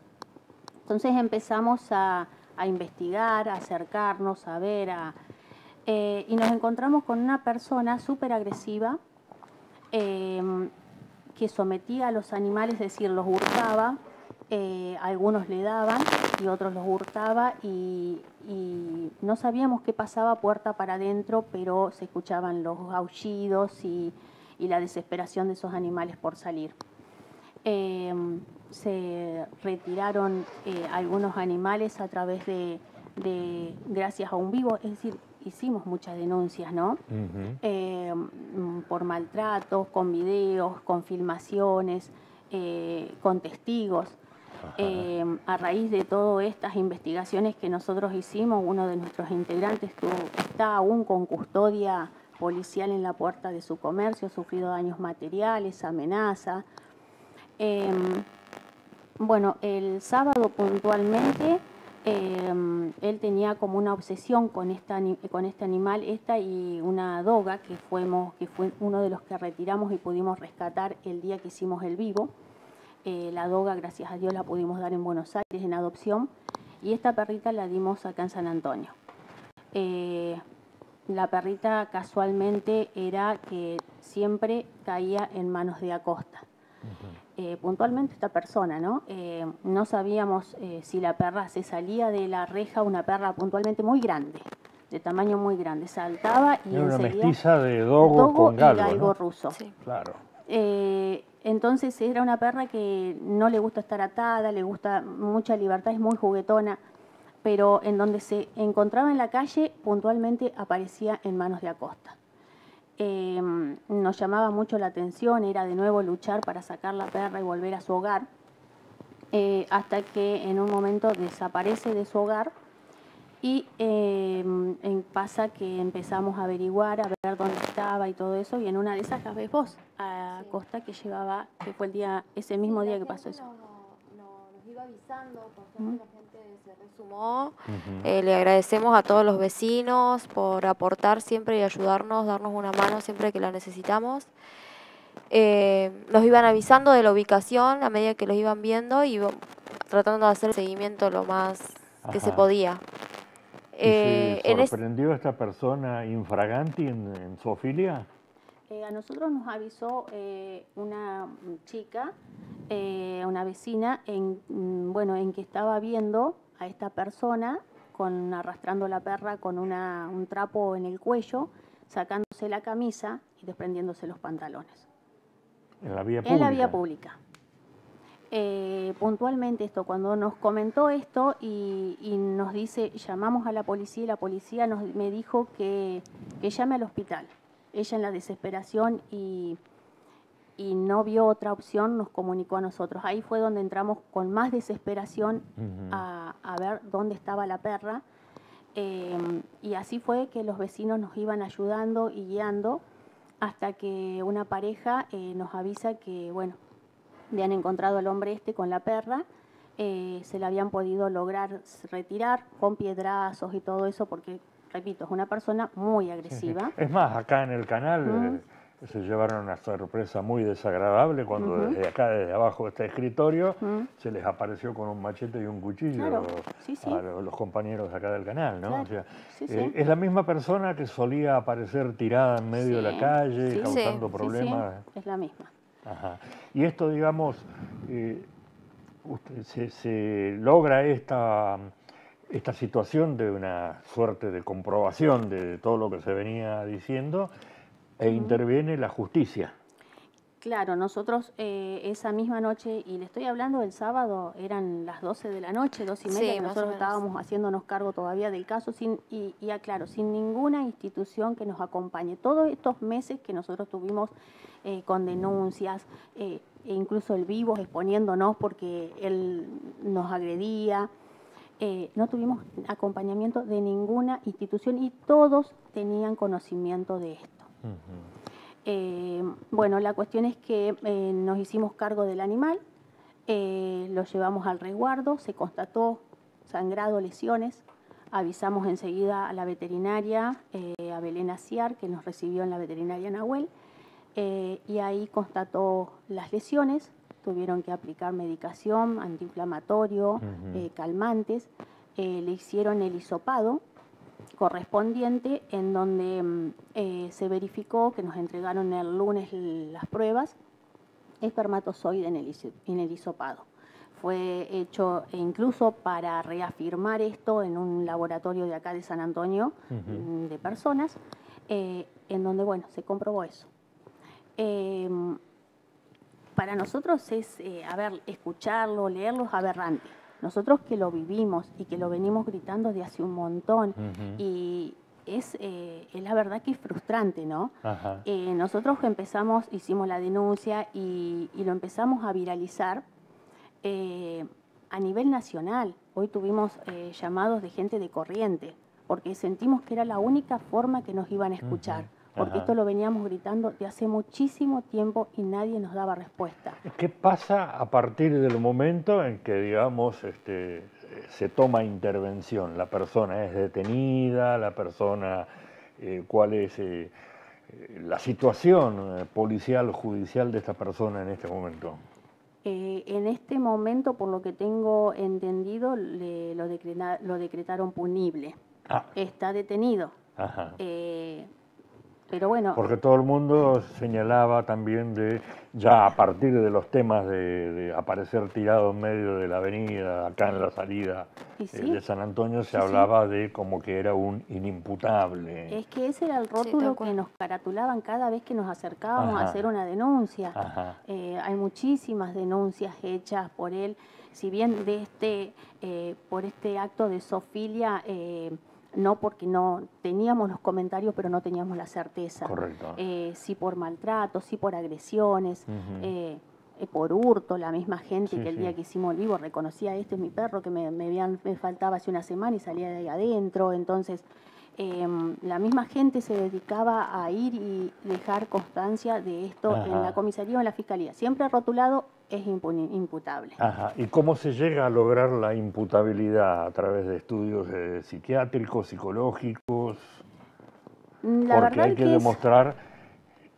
S15: Entonces empezamos a, a investigar, a acercarnos, a ver, a, eh, y nos encontramos con una persona súper agresiva eh, que sometía a los animales, es decir, los hurtaba, algunos le daban y otros los hurtaba y, y no sabíamos qué pasaba puerta para adentro, pero se escuchaban los aullidos y, y la desesperación de esos animales por salir. Eh, se retiraron eh, algunos animales a través de, de- gracias a un vivo, es decir, hicimos muchas denuncias, ¿no? Eh, mm, por maltratos, con videos, con filmaciones, eh, con testigos. Eh, a raíz de todas estas investigaciones que nosotros hicimos, uno de nuestros integrantes estuvo- está aún con custodia policial en la puerta de su comercio, ha sufrido daños materiales, amenaza. Eh, bueno, el sábado puntualmente eh, él tenía como una obsesión con, esta, con este animal, esta y una doga que, fuimos, que fue uno de los que retiramos y pudimos rescatar el día que hicimos el vivo. Eh, la doga, gracias a Dios, la pudimos dar en Buenos Aires en adopción y esta perrita la dimos acá en San Antonio. Eh, la perrita casualmente era que siempre caía en manos de Acosta. Eh, puntualmente esta persona, ¿no? Eh, no sabíamos eh, si la perra se salía de la reja, una perra puntualmente muy grande, de tamaño muy grande. Saltaba y
S11: Era una
S15: enseguida-
S11: mestiza de dogo, con
S15: y
S11: galgo,
S15: galgo
S11: ¿no?
S15: ruso.
S11: Claro.
S15: Entonces era una perra que no le gusta estar atada, le gusta mucha libertad, es muy juguetona, pero en donde se encontraba en la calle puntualmente aparecía en manos de Acosta. Eh, nos llamaba mucho la atención, era de nuevo luchar para sacar la perra y volver a su hogar, eh, hasta que en un momento desaparece de su hogar y eh, en- pasa que empezamos a averiguar, a ver dónde estaba y todo eso, y en una de esas la ves vos, a Costa que llevaba, que fue el día, ese mismo día que pasó eso.
S14: Nos iba avisando, por suerte la gente se resumó. Eh, le agradecemos a todos los vecinos por aportar siempre y ayudarnos, darnos una mano siempre que la necesitamos. Eh, nos iban avisando de la ubicación a medida que los iban viendo y tratando de hacer el seguimiento lo más que se
S11: Ajá.
S14: Podía.
S11: ¿Y
S14: Eh,
S11: se sorprendió esta persona infraganti en, en zoofilia?
S15: Eh, a nosotros nos avisó eh, una chica, eh, una vecina, en, mm, bueno, en que estaba viendo a esta persona con, arrastrando la perra con una- un trapo en el cuello, sacándose la camisa y desprendiéndose los pantalones.
S11: En la vía pública.
S15: En la vía pública. Eh, puntualmente esto, cuando nos comentó esto y, y nos dice, llamamos a la policía y la policía nos, me dijo que, que llame al hospital. Ella en la desesperación y, y no vio otra opción, nos comunicó a nosotros. Ahí fue donde entramos con más desesperación a, a ver dónde estaba la perra. Eh, y así fue que los vecinos nos iban ayudando y guiando hasta que una pareja eh, nos avisa que, bueno, habían encontrado al hombre este con la perra, eh, se la habían podido lograr retirar con piedrazos y todo eso, porque, repito, es una persona muy agresiva.
S11: Es más, acá en el canal
S15: Mm.
S11: eh, se llevaron una sorpresa muy desagradable cuando desde acá, desde abajo de este escritorio, se les apareció con un machete y un cuchillo
S15: Claro, sí, sí.
S11: a lo- los compañeros acá del canal, ¿no?
S15: Claro,
S11: O sea,
S15: sí, sí.
S11: eh, es la misma persona que solía aparecer tirada en medio de la calle, causando problemas.
S15: es la misma.
S11: Ajá. Y esto, digamos, eh, usted- se, se logra esta, esta situación de una suerte de comprobación de todo lo que se venía diciendo e interviene la justicia.
S15: Claro, nosotros eh, esa misma noche, y le estoy hablando del sábado, eran las 12 de la noche, dos y
S14: Sí,
S15: media, que nosotros estábamos haciéndonos cargo todavía del caso, sin, y, y aclaro, sin ninguna institución que nos acompañe. Todos estos meses que nosotros tuvimos eh, con denuncias, eh, e incluso el vivo exponiéndonos porque él nos agredía, eh, no tuvimos acompañamiento de ninguna institución y todos tenían conocimiento de esto. Eh, bueno, la cuestión es que eh, nos hicimos cargo del animal, eh, lo llevamos al resguardo, se constató sangrado, lesiones, avisamos enseguida a la veterinaria, a Belén Aciar, que nos recibió en la veterinaria Nahuel, y ahí constató las lesiones, tuvieron que aplicar medicación, antiinflamatorio, calmantes, le hicieron el hisopado, correspondiente en donde mm, eh, se verificó que nos entregaron el lunes las pruebas espermatozoide en el, en el hisopado. Fue hecho incluso para reafirmar esto en un laboratorio de acá de San Antonio mm, de personas, eh, en donde, bueno, se comprobó eso. Eh, para nosotros es, eh, a ver, escucharlo, leerlo es aberrante. Nosotros que lo vivimos y que lo venimos gritando de hace un montón y es, eh, es la verdad que es frustrante, ¿no?
S11: Ajá.
S15: Eh, nosotros empezamos, hicimos la denuncia y, y lo empezamos a viralizar eh, a nivel nacional. Hoy tuvimos eh, llamados de gente de corriente, porque sentimos que era la única forma que nos iban a escuchar, porque
S11: Ajá.
S15: esto lo veníamos gritando de hace muchísimo tiempo y nadie nos daba respuesta.
S11: ¿Qué pasa a partir del momento en que, digamos, este, se toma intervención? La persona es detenida, la persona, eh, cuál es eh, la situación eh, policial, judicial de esta persona en este momento.
S15: Eh, en este momento, por lo que tengo entendido, le- lo, decreta- lo decretaron punible.
S11: Ah.
S15: Está detenido.
S11: Ajá.
S15: Eh, pero bueno.
S11: Porque todo el mundo señalaba también de, ya a partir de los temas de, de aparecer tirado en medio de la avenida, acá en la salida eh,
S15: sí.
S11: de San Antonio, se
S15: Sí, sí.
S11: hablaba de como que era un inimputable.
S15: Es que ese era el rótulo que nos caratulaban cada vez que nos acercábamos
S11: Ajá.
S15: a hacer una denuncia. Eh, hay muchísimas denuncias hechas por él, si bien de este, eh, por este acto de zoofilia, eh, no porque no teníamos los comentarios, pero no teníamos la certeza.
S11: Correcto.
S15: Eh, sí por maltrato, sí por agresiones, eh, eh, por hurto, la misma gente
S11: Sí,
S15: que el
S11: sí.
S15: día que hicimos el vivo reconocía, este es mi perro que me, me, habían- me faltaba hace una semana y salía de ahí adentro, entonces em, la misma gente se dedicaba a ir y dejar constancia de esto en la comisaría o en la fiscalía, siempre rotulado es imputable.
S11: Ajá. ¿Y cómo se llega a lograr la imputabilidad a través de estudios eh, psiquiátricos, psicológicos?
S15: Mm, La
S11: Porque hay que,
S15: que es-
S11: demostrar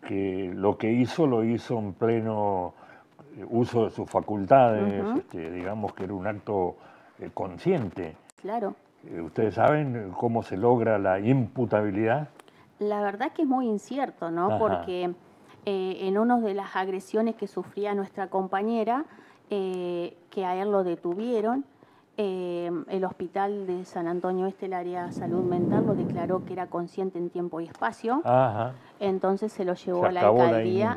S11: que lo que hizo lo hizo en pleno eh, uso de sus facultades, este, digamos que era un acto eh, consciente.
S15: Claro.
S11: ¿Ustedes saben cómo se logra la imputabilidad?
S15: La verdad que es muy incierto, ¿no?
S11: Ajá.
S15: Porque eh, en una de las agresiones que sufría nuestra compañera, eh, que a él lo detuvieron, eh, el hospital de San Antonio Este, el área salud mental, lo declaró que era consciente en tiempo y espacio.
S11: Ajá.
S15: Entonces se lo llevó
S11: Se
S15: a la alcaldía.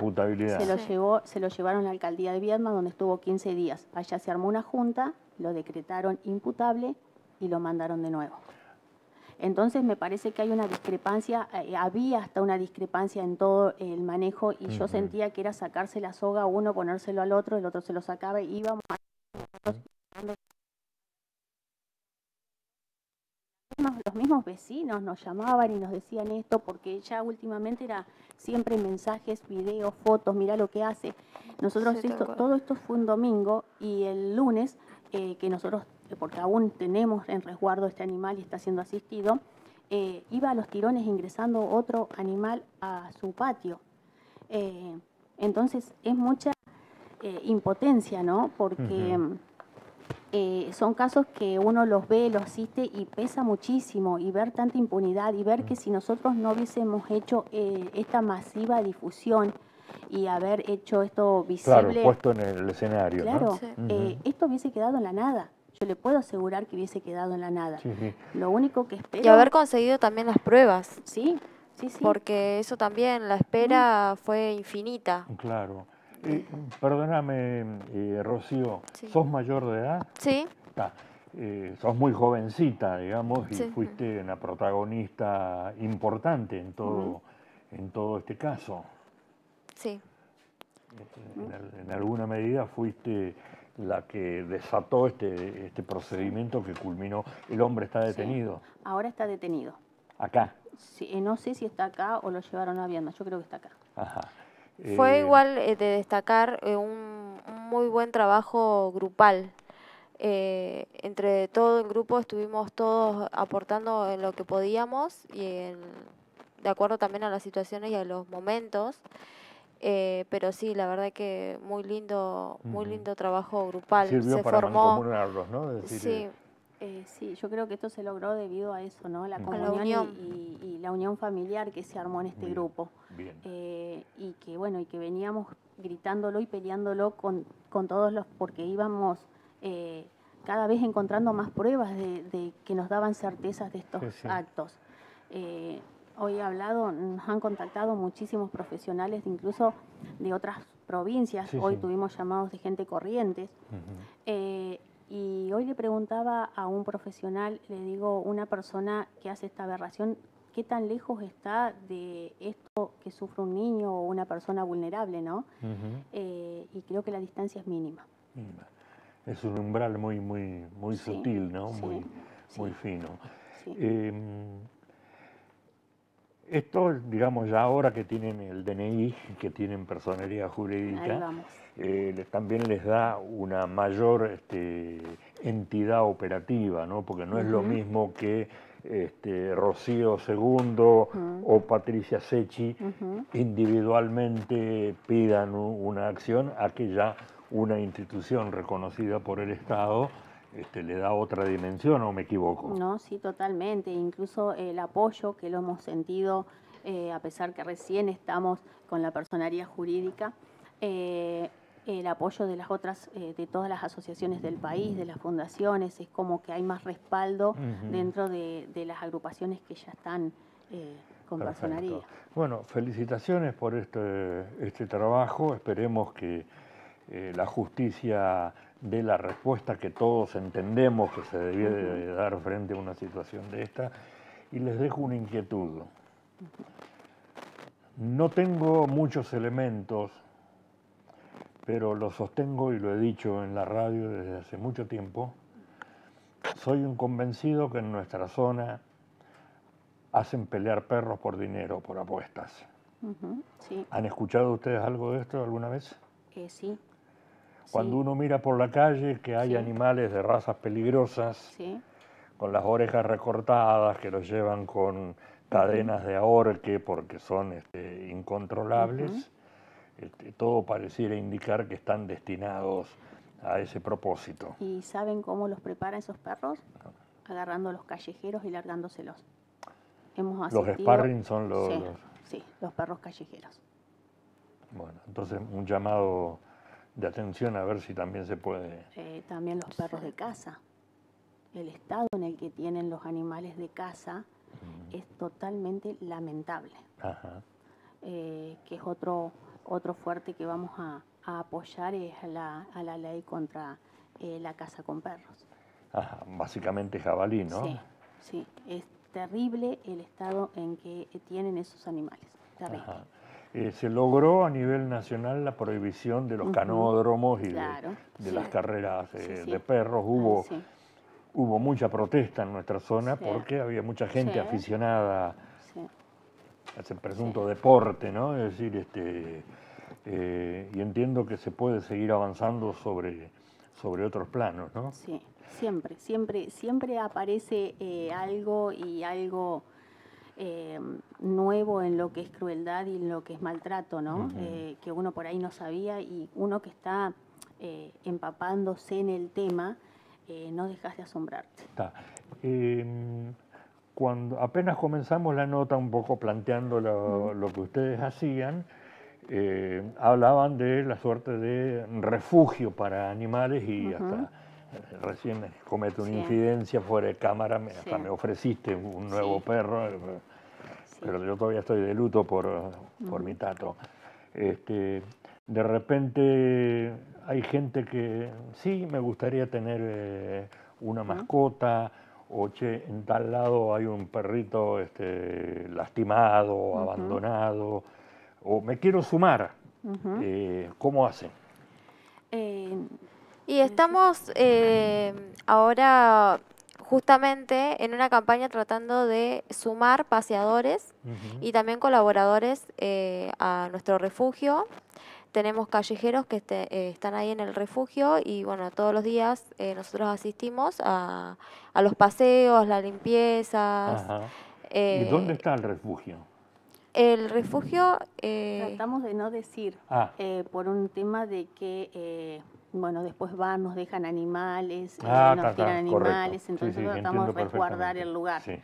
S15: Se lo,
S11: Sí.
S15: llevó, se lo llevaron a la alcaldía de Viedma, donde estuvo 15 días. Allá se armó una junta, lo decretaron imputable y lo mandaron de nuevo. Entonces me parece que hay una discrepancia, eh, había hasta una discrepancia en todo el manejo y yo sentía que era sacarse la soga a uno, ponérselo al otro, el otro se lo sacaba y íbamos a- mismos- los mismos vecinos nos llamaban y nos decían esto porque ya últimamente era siempre mensajes, videos, fotos, mira lo que hace. Nosotros
S14: Sí,
S15: esto, todo esto fue un domingo y el lunes eh, que nosotros, porque aún tenemos en resguardo este animal y está siendo asistido, eh, iba a los tirones ingresando otro animal a su patio. Eh, entonces es mucha eh, impotencia, ¿no? Porque son casos que uno los ve, los asiste y pesa muchísimo y ver tanta impunidad y ver que si nosotros no hubiésemos hecho eh, esta masiva difusión y haber hecho esto
S11: Claro,
S15: visible,
S11: puesto en el escenario. ¿no?
S15: claro, eh, esto hubiese quedado en la nada. Yo le puedo asegurar que hubiese quedado en la nada.
S11: Sí, sí.
S15: Lo único que espero...
S14: Y haber conseguido también las pruebas.
S15: Sí, sí, sí.
S14: Porque eso también, la espera fue infinita.
S11: Claro. Eh, perdóname, eh, Rocío, ¿sos mayor de edad?
S14: Sí.
S11: Ah, eh, sos muy jovencita, digamos, y
S14: Sí.
S11: fuiste una protagonista importante en todo, en todo este caso.
S14: Sí.
S11: En alguna medida fuiste la que desató este, este procedimiento que culminó. El hombre está detenido
S15: Ahora está detenido.
S11: acá.
S15: Sí, eh, no sé si está acá o lo llevaron a Viedma. Yo creo que está acá.
S11: Ajá.
S14: Fue
S11: Eh,
S14: igual eh, de destacar eh, un, un muy buen trabajo grupal. Eh, entre todo el grupo estuvimos todos aportando en lo que podíamos y en- de acuerdo también a las situaciones y a los momentos. Eh, pero sí, la verdad que muy lindo, muy lindo trabajo grupal.
S11: Sirvió
S14: Se
S11: para
S14: formó.
S11: mancomunarlos, ¿no? Decir,
S14: Sí,
S15: Eh, sí, yo creo que esto se logró debido a eso, ¿no? La comunión
S14: unión.
S15: y, y- y la unión familiar que se armó en este
S11: Bien,
S15: grupo.
S11: bien.
S15: Eh, y que bueno, y que veníamos gritándolo y peleándolo con, con todos los, porque íbamos eh, cada vez encontrando más pruebas de, de que nos daban certezas de estos
S16: Sí, sí.
S15: actos. Hoy he hablado, nos han contactado muchísimos profesionales, incluso de otras provincias.
S16: Sí,
S15: hoy
S16: sí.
S15: tuvimos llamados de gente corrientes. Eh, y hoy le preguntaba a un profesional, le digo, una persona que hace esta aberración, ¿qué tan lejos está de esto que sufre un niño o una persona vulnerable, no? Eh, y creo que la distancia es mínima.
S11: Es un umbral muy, muy, muy
S15: Sí,
S11: sutil, ¿no? Muy, muy fino.
S15: Sí.
S11: Eh, esto, digamos, ya ahora que tienen el DNI, que tienen personería
S15: Ahí
S11: jurídica, eh, también les da una mayor este, entidad operativa, ¿no? Porque no es lo mismo que este, Rocío II o Patricia Secchi
S15: Ujú.
S11: individualmente pidan una acción a que ya una institución reconocida por el Estado este, le da otra dimensión, ¿o me equivoco?
S15: No, sí, totalmente. Incluso el apoyo que lo hemos sentido eh, a pesar que recién estamos con la personería jurídica, eh, el apoyo de las otras, eh, de todas las asociaciones del país, de las fundaciones, es como que hay más respaldo dentro de, de las agrupaciones que ya están con
S11: Perfecto.
S15: personería.
S11: Bueno, felicitaciones por este, este trabajo. Esperemos que la justicia dé la respuesta que todos entendemos que se debía de dar frente a una situación de esta. Y les dejo una inquietud. No tengo muchos elementos, pero lo sostengo y lo he dicho en la radio desde hace mucho tiempo. Soy un convencido que en nuestra zona hacen pelear perros por dinero, por apuestas.
S15: Ujú, Sí,
S11: ¿Han escuchado ustedes algo de esto alguna vez?
S15: eh, sí,
S11: Cuando uno mira por la calle que hay
S15: Sí.
S11: animales de razas peligrosas,
S15: sí,
S11: con las orejas recortadas, que los llevan con cadenas de ahorque porque son este, incontrolables, este, todo pareciera indicar que están destinados a ese propósito.
S15: ¿Y saben cómo los preparan esos perros? Agarrando a los callejeros y largándoselos. Hemos
S11: Los sparring son los-
S15: Sí,
S11: los-
S15: sí, los perros callejeros.
S11: Bueno, entonces un llamado de atención a ver si también se puede
S15: Eh, también los perros de casa. El estado en el que tienen los animales de casa es totalmente lamentable,
S11: Ajá.
S15: eh, que es otro, otro fuerte que vamos a, a apoyar es a la, a la ley contra eh, la caza con perros.
S11: Ajá, básicamente jabalí, ¿no?
S15: Sí, sí, es terrible el estado en que tienen esos animales, terrible.
S11: Ajá. Eh, se logró a nivel nacional la prohibición de los canódromos y de-
S15: Claro,
S11: de,
S15: sí.
S11: las carreras eh,
S15: Sí, sí.
S11: de perros. Hubo,
S15: Ah,
S11: hubo mucha protesta en nuestra zona porque había mucha gente aficionada a ese presunto deporte, ¿no? Es decir, este, eh, y entiendo que se puede seguir avanzando sobre, sobre otros planos, ¿no?
S15: Sí, siempre, siempre, siempre aparece algo y algo eh, nuevo en lo que es crueldad y en lo que es maltrato, ¿no? Eh, que uno por ahí no sabía y uno que está eh, empapándose en el tema, eh, no dejas de asombrarte.
S11: Está. Eh, cuando apenas comenzamos la nota, un poco planteando lo, lo que ustedes hacían, hablaban de la suerte de refugio para animales y hasta recién comete una
S15: Sí.
S11: infidencia fuera de cámara, me, hasta me ofreciste un nuevo
S15: Sí.
S11: perro, eh, pero yo todavía estoy de luto por, por
S15: Ujú.
S11: mi tato. Este, de repente hay gente que sí, me gustaría tener eh, una mascota, o che, en tal lado hay un perrito este, lastimado, abandonado, o me quiero sumar. Eh, ¿Cómo hacen?
S15: Eh,
S14: Y estamos eh, ahora justamente en una campaña tratando de sumar paseadores y también colaboradores eh, a nuestro refugio. Tenemos callejeros que este- eh, están ahí en el refugio y bueno, todos los días eh, nosotros asistimos a, a los paseos, las limpiezas.
S11: Ajá.
S14: eh,
S11: ¿Y dónde está el refugio?
S14: El refugio... eh,
S15: Tratamos de no decir,
S11: Ah.
S15: eh, por un tema de que, eh, bueno, después van, nos dejan animales, eh,
S11: Ah,
S15: nos tiran animales,
S11: Sí,
S15: entonces
S11: sí,
S15: tratamos de resguardar el lugar.
S11: Sí.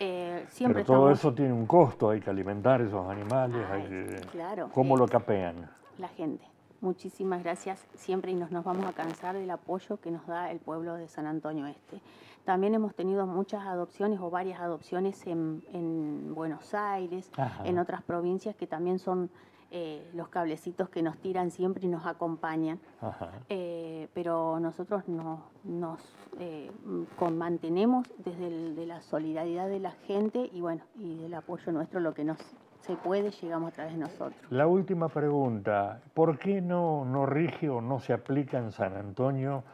S15: Eh, siempre
S11: Pero todo
S15: estamos,
S11: eso tiene un costo, hay que alimentar esos animales, hay que...
S15: claro,
S11: ¿Cómo
S15: eh,
S11: lo capean?
S15: la gente. Muchísimas gracias siempre y nos, nos vamos a cansar del apoyo que nos da el pueblo de San Antonio Este. También hemos tenido muchas adopciones o varias adopciones en, en Buenos Aires,
S11: Ajá.
S15: en otras provincias que también son eh, los cablecitos que nos tiran siempre y nos acompañan.
S11: Ajá.
S15: Eh, pero nosotros no- nos eh, con- mantenemos desde el- de la solidaridad de la gente y bueno y del apoyo nuestro lo que nos se puede llegamos a través de nosotros.
S11: La última pregunta, ¿por qué no, no rige o no se aplica en San Antonio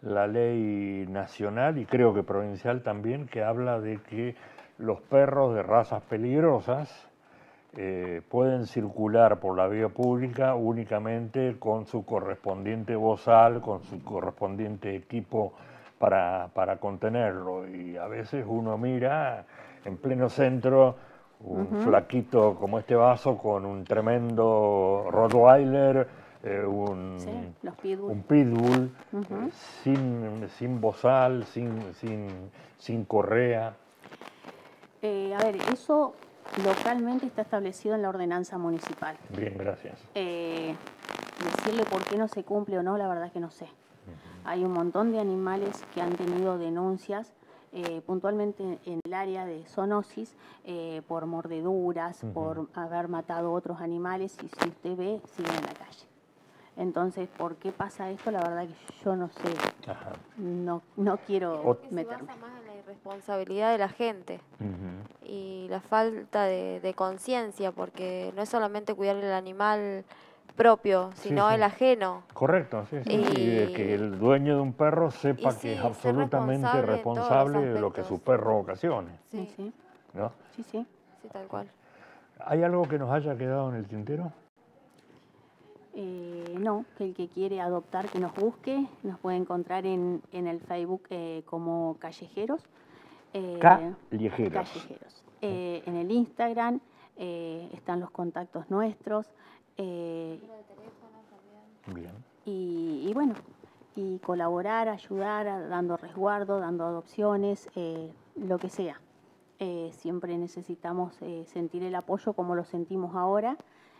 S11: la ley nacional y creo que provincial también que habla de que los perros de razas peligrosas eh, pueden circular por la vía pública únicamente con su correspondiente bozal, con su correspondiente equipo para, para contenerlo. Y a veces uno mira en pleno centro un flaquito como este vaso con un tremendo Rottweiler, eh, un,
S15: Sí, pitbull.
S11: un pitbull,
S15: Ujú.
S11: eh, sin, sin bozal, sin, sin, sin correa.
S15: A ver, eso localmente está establecido en la ordenanza municipal.
S11: Bien, gracias.
S15: Eh, decirle por qué no se cumple o no, la verdad que no sé. Hay un montón de animales que han tenido denuncias eh, puntualmente en el área de zoonosis eh, por mordeduras, por haber matado otros animales y si usted ve, siguen en la calle. Entonces, ¿por qué pasa esto? La verdad que yo no sé. No, no quiero
S14: que se
S15: meterme.
S14: La irresponsabilidad de la gente y la falta de, de conciencia, porque no es solamente cuidar el animal propio, sino
S11: sí.
S14: el ajeno.
S11: Correcto, sí, sí. Y de que el dueño de un perro sepa
S14: sí,
S11: que es absolutamente
S14: responsable
S11: de lo que su perro ocasione.
S15: Sí, sí.
S11: ¿no?
S15: Sí, sí.
S14: Sí, tal cual.
S11: ¿Hay algo que nos haya quedado en el tintero?
S15: Eh, no, que el que quiere adoptar que nos busque, nos puede encontrar en, en el Facebook eh, como Callejeros. Eh,
S11: Callejeros.
S15: Callejeros. Eh, en el Instagram eh, están los contactos nuestros. eh,
S11: Bien.
S15: y, y bueno, y colaborar, ayudar, dando resguardo, dando adopciones, lo que sea. Siempre necesitamos sentir el apoyo como lo sentimos ahora,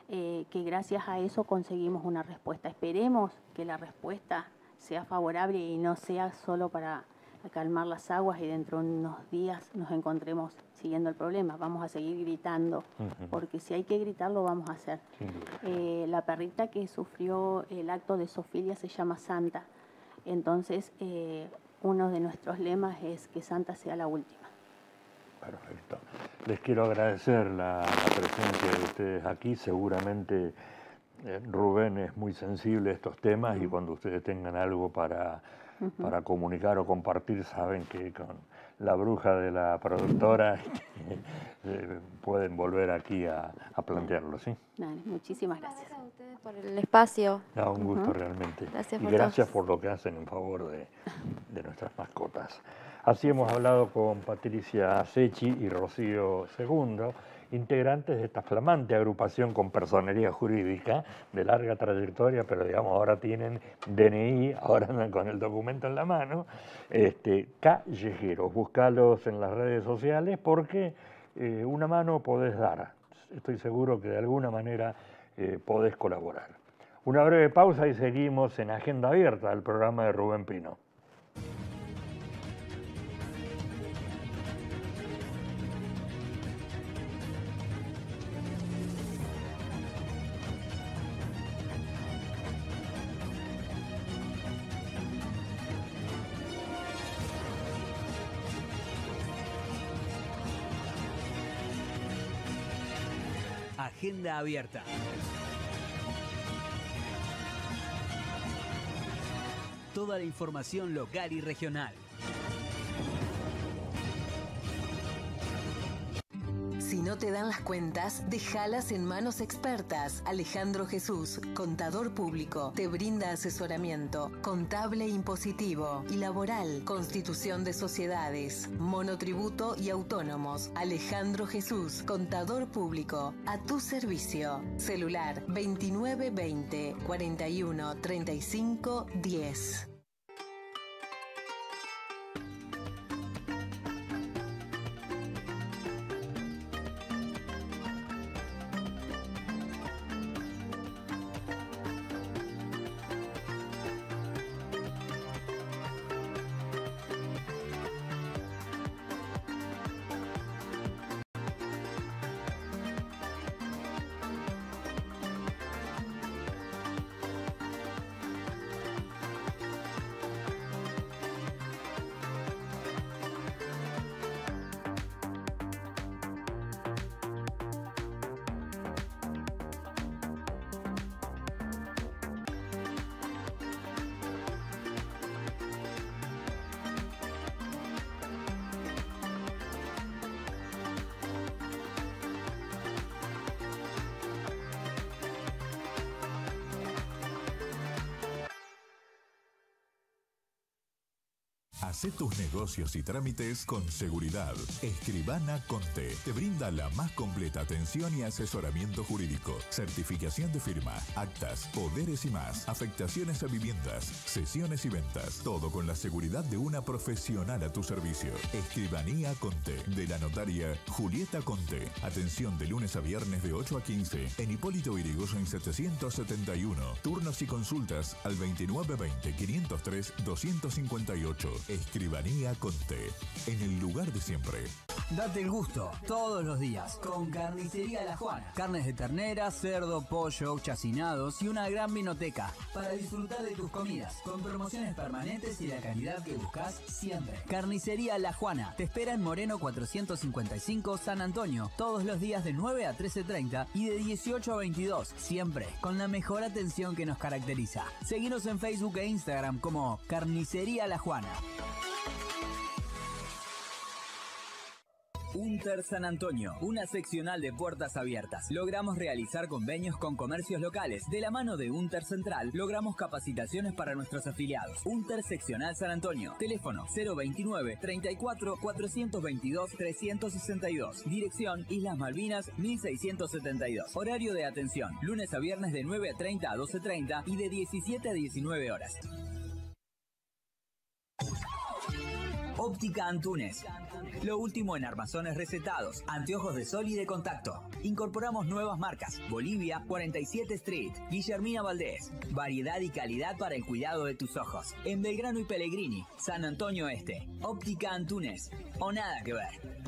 S15: que gracias a eso conseguimos una respuesta. Esperemos que la respuesta sea favorable y no sea solo para calmar las aguas y dentro de unos días nos encontremos siguiendo el problema. Vamos a seguir gritando, porque si hay que gritar lo vamos a hacer. Eh, la perrita que sufrió el acto de Sofía se llama Santa. Entonces, eh, uno de nuestros lemas es que Santa sea la última.
S11: Perfecto. Les quiero agradecer la, la presencia de ustedes aquí. Seguramente eh, Rubén es muy sensible a estos temas y cuando ustedes tengan algo para, Para comunicar o compartir, saben que con la bruja de la productora eh, pueden volver aquí a, a plantearlo, ¿sí?
S15: Dale, muchísimas gracias.
S14: a ustedes por el espacio.
S11: Da un gusto
S15: Ujú.
S11: realmente.
S14: Gracias
S11: y
S14: por
S11: gracias
S14: todo.
S11: por lo que hacen en favor de, de nuestras mascotas. Así hemos hablado con Patricia Sechi y Rocío Segundo, integrantes de esta flamante agrupación con personería jurídica de larga trayectoria, pero digamos ahora tienen DNI, ahora andan con el documento en la mano, este, callejeros. Buscalos en las redes sociales porque eh, una mano podés dar. Estoy seguro que de alguna manera eh, podés colaborar. Una breve pausa y seguimos en Agenda Abierta, el programa de Rubén Pino.
S2: Abierta. Toda la información local y regional.
S3: No te dan las cuentas, déjalas en manos expertas. Alejandro Jesús, contador público, te brinda asesoramiento contable, impositivo y laboral, constitución de sociedades, monotributo y autónomos. Alejandro Jesús, contador público, a tu servicio. Celular 2920 41 35 10.
S1: Y trámites con seguridad. Escribana Conte te brinda la más completa atención y asesoramiento jurídico, certificación de firma, actas, poderes y más, afectaciones a viviendas, sesiones y ventas, todo con la seguridad de una profesional a tu servicio. Escribanía Conte, de la notaria Julieta Conte. Atención de lunes a viernes de 8 a 15 en Hipólito Irigoyen 771. Turnos y consultas al 2920 503 258. Escribanía Conte, en el lugar de siempre.
S2: Date el gusto todos los días con Carnicería La Juana. Carnes de ternera, cerdo, pollo, chacinados y una gran vinoteca para disfrutar de tus comidas con promociones permanentes y la calidad que buscas siempre. Carnicería La Juana te espera en Moreno 455 San Antonio todos los días de 9 a 13.30 y de 18 a 22 siempre con la mejor atención que nos caracteriza. Seguinos en Facebook e Instagram como Carnicería La Juana. Unter San Antonio, una seccional de puertas abiertas. Logramos realizar convenios con comercios locales. De la mano de Unter Central, logramos capacitaciones para nuestros afiliados. Unter Seccional San Antonio. Teléfono 029 34 422 362. Dirección Islas Malvinas 1672. Horario de atención. Lunes a viernes de 9 a 30 a 12.30 y de 17 a 19 horas. Óptica Antunes. Lo último en armazones recetados, anteojos de sol y de contacto. Incorporamos nuevas marcas. Bolivia 47 Street, Guillermina Valdés. Variedad y calidad para el cuidado de tus ojos. En Belgrano y Pellegrini, San Antonio Este. Óptica Antunes. O nada que ver.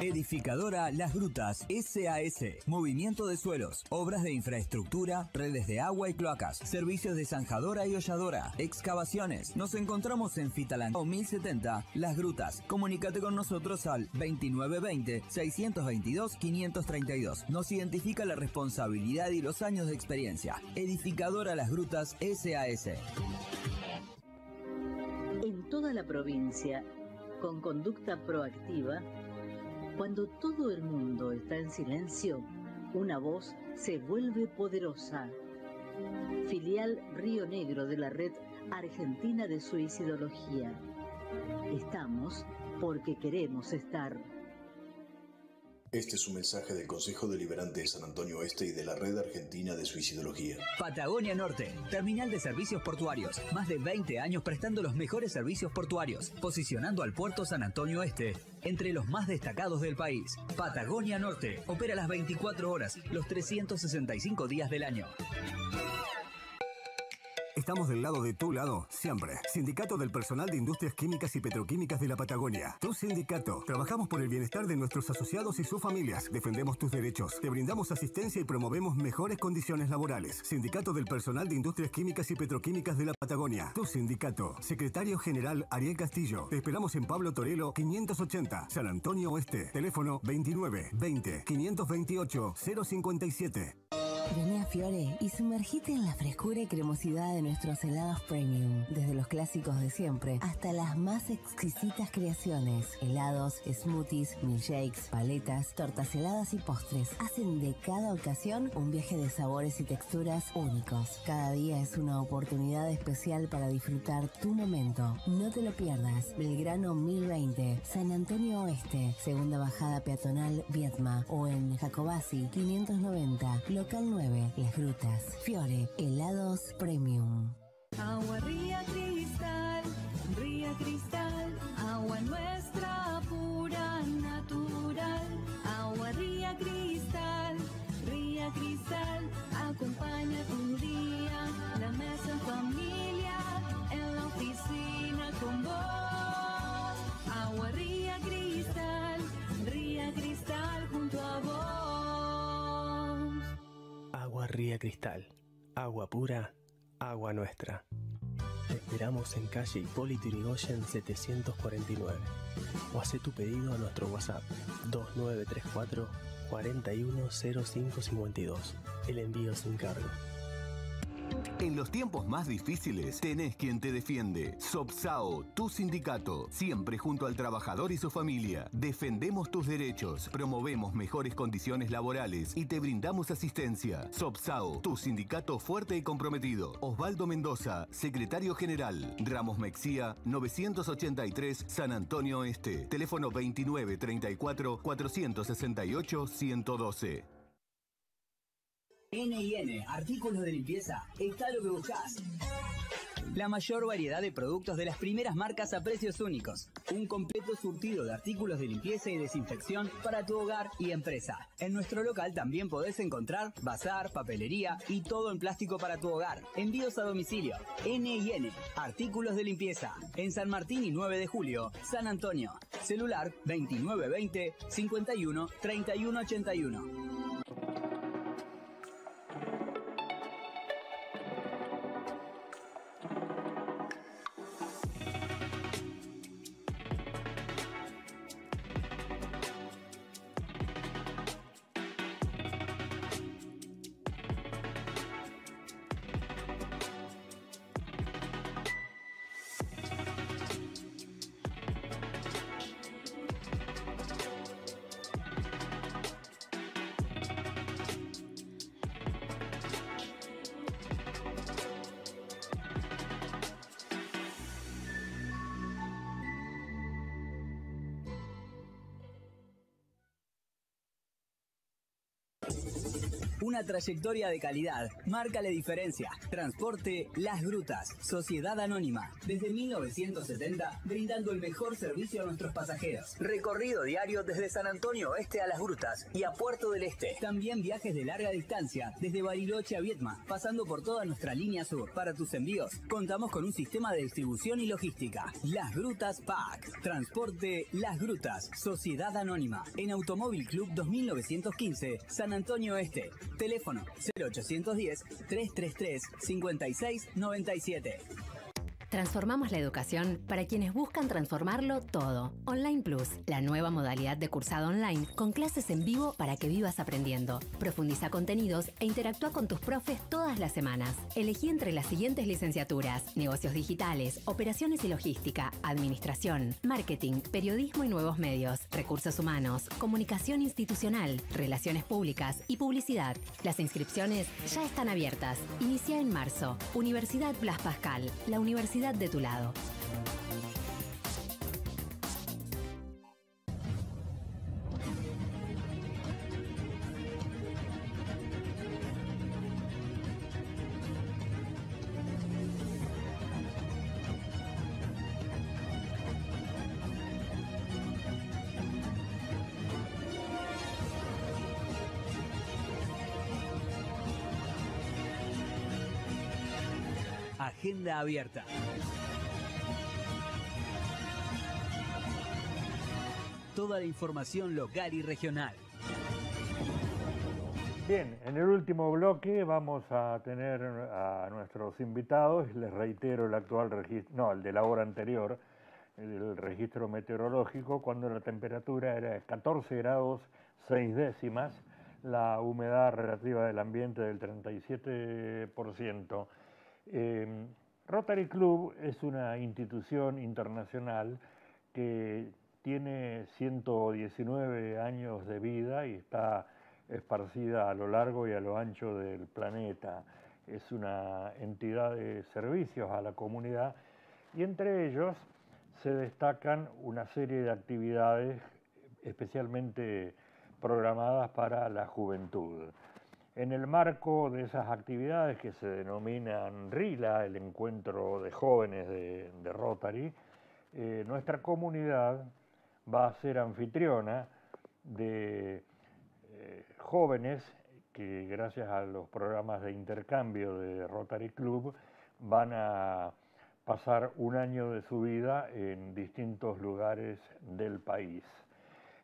S2: Edificadora Las Grutas SAS. Movimiento de suelos, obras de infraestructura, redes de agua y cloacas, servicios de zanjadora y holladora, excavaciones. Nos encontramos en Fitaland o 1070 Las Grutas. Comunícate con nosotros al 2920 622 532. Nos identifica la responsabilidad y los años de experiencia. Edificadora Las Grutas SAS.
S4: En toda la provincia, con conducta proactiva, cuando todo el mundo está en silencio, una voz se vuelve poderosa. Filial Río Negro de la Red Argentina de Suicidología. Estamos porque queremos estar.
S5: Este es un mensaje del Consejo Deliberante de San Antonio Este y de la Red Argentina de Suicidología.
S2: Patagonia Norte, terminal de servicios portuarios. Más de 20 años prestando los mejores servicios portuarios, posicionando al puerto San Antonio Este entre los más destacados del país. Patagonia Norte, opera las 24 horas, los 365 días del año.
S6: Estamos del lado de tu lado, siempre. Sindicato del Personal de Industrias Químicas y Petroquímicas de la Patagonia. Tu sindicato. Trabajamos por el bienestar de nuestros asociados y sus familias. Defendemos tus derechos. Te brindamos asistencia y promovemos mejores condiciones laborales. Sindicato del Personal de Industrias Químicas y Petroquímicas de la Patagonia. Tu sindicato. Secretario General Ariel Castillo. Te esperamos en Pablo Torelo 580, San Antonio Oeste. Teléfono 29 20 528 057.
S3: Vení a Fiore y sumergite en la frescura y cremosidad de nuestros helados premium. Desde los clásicos de siempre hasta las más exquisitas creaciones. Helados, smoothies, milkshakes, paletas, tortas heladas y postres. Hacen de cada ocasión un viaje de sabores y texturas únicos. Cada día es una oportunidad especial para disfrutar tu momento. No te lo pierdas. Belgrano 1020, San Antonio Oeste, segunda bajada peatonal Vietma o en Jacobasi 590, local 9. Las Grutas. Fiore, helados premium.
S7: Agua Ría Cristal, Ría Cristal, agua nuestra pura natural. Agua Ría Cristal, Ría Cristal, acompaña tu día, la mesa en familia, en la oficina con vos. Agua Ría Cristal, Ría Cristal junto a vos.
S8: Agua Ría Cristal. Agua pura, agua nuestra. Esperamos en calle Hipólito Yrigoyen 749 o haz tu pedido a nuestro WhatsApp 2934 410552. El envío sin cargo.
S9: En los tiempos más difíciles, tenés quien te defiende. Sopsao, tu sindicato, siempre junto al trabajador y su familia. Defendemos tus derechos, promovemos mejores condiciones laborales y te brindamos asistencia. Sopsao, tu sindicato fuerte y comprometido. Osvaldo Mendoza, secretario general. Ramos Mexía, 983 San Antonio Este. Teléfono 2934 468 112.
S2: N&N, artículos de limpieza, está lo que buscas. La mayor variedad de productos de las primeras marcas a precios únicos. Un completo surtido de artículos de limpieza y desinfección para tu hogar y empresa. En nuestro local también podés encontrar bazar, papelería y todo en plástico para tu hogar. Envíos a domicilio. N&N, artículos de limpieza. En San Martín y 9 de julio, San Antonio. Celular 2920 51 3181. Una trayectoria de calidad marca la diferencia. Transporte Las Grutas, Sociedad Anónima. Desde 1970, brindando el mejor servicio a nuestros pasajeros. Recorrido diario desde San Antonio Oeste a Las Grutas y a Puerto del Este. También viajes de larga distancia, desde Bariloche a Vietma, pasando por toda nuestra línea sur. Para tus envíos, contamos con un sistema de distribución y logística. Las Grutas PAC. Transporte Las Grutas, Sociedad Anónima. En Automóvil Club 2915, San Antonio Este. Teléfono 0810 333 5697.
S10: Transformamos la educación para quienes buscan transformarlo todo. Online Plus, la nueva modalidad de cursado online con clases en vivo para que vivas aprendiendo. Profundiza contenidos e interactúa con tus profes todas las semanas. Elegí entre las siguientes licenciaturas: negocios digitales, operaciones y logística, administración, marketing, periodismo y nuevos medios, recursos humanos, comunicación institucional, relaciones públicas y publicidad. Las inscripciones ya están abiertas. Inicia en marzo. Universidad Blas Pascal, la universidad de tu lado.
S2: Abierta. Toda la información local y regional.
S11: Bien, en el último bloque vamos a tener a nuestros invitados, les reitero el actual registro, no, el de la hora anterior, el registro meteorológico, cuando la temperatura era 14 grados 6 décimas, la humedad relativa del ambiente del 37%. Eh, Rotary Club es una institución internacional que tiene 119 años de vida y está esparcida a lo largo y a lo ancho del planeta. Es una entidad de servicios a la comunidad y entre ellos se destacan una serie de actividades especialmente programadas para la juventud. En el marco de esas actividades que se denominan RILA, el encuentro de jóvenes de, Rotary, eh, nuestra comunidad va a ser anfitriona de eh, jóvenes que gracias a los programas de intercambio de Rotary Club van a pasar un año de su vida en distintos lugares del país.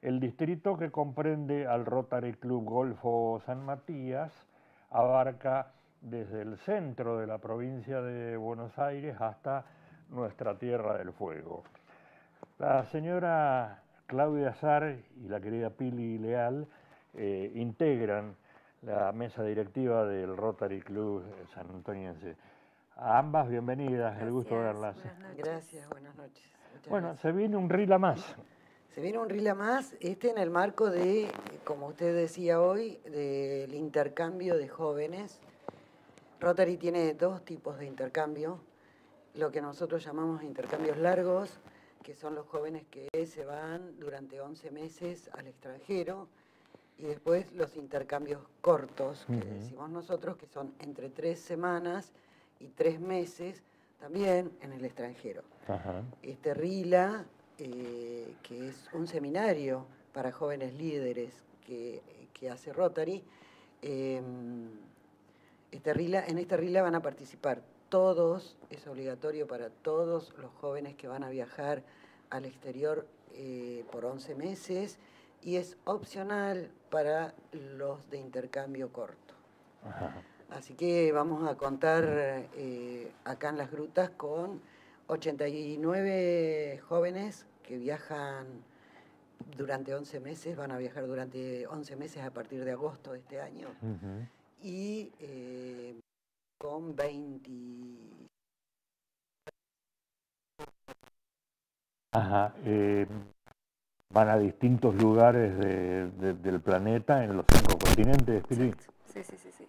S11: El distrito que comprende al Rotary Club Golfo San Matías abarca desde el centro de la provincia de Buenos Aires hasta nuestra Tierra del Fuego. La señora Claudia Sar y la querida Pili Leal eh, integran la mesa directiva del Rotary Club San Antoniense. A ambas bienvenidas, el gusto de verlas.
S16: Gracias, buenas noches. Muchas
S11: Bueno,
S16: gracias.
S11: se viene un rila más.
S16: Se viene un RILA más, este en el marco de, como usted decía hoy, del intercambio de jóvenes. Rotary tiene dos tipos de intercambio, lo que nosotros llamamos intercambios largos, que son los jóvenes que se van durante 11 meses al extranjero, y después los intercambios cortos, que decimos nosotros, que son entre tres semanas y tres meses, también en el extranjero. Este RILA, eh, que es un seminario para jóvenes líderes que, que hace Rotary, eh, este RILA, en este RILA van a participar todos, es obligatorio para todos los jóvenes que van a viajar al exterior eh, por 11 meses y es opcional para los de intercambio corto. Así que vamos a contar eh, acá en las grutas con 89 jóvenes que viajan durante 11 meses, van a viajar durante 11 meses a partir de agosto de este año y eh, con 20...
S11: Ajá. eh, van a distintos lugares de- de- del planeta, en los cinco continentes, Pili.
S17: Sí, sí, sí, sí.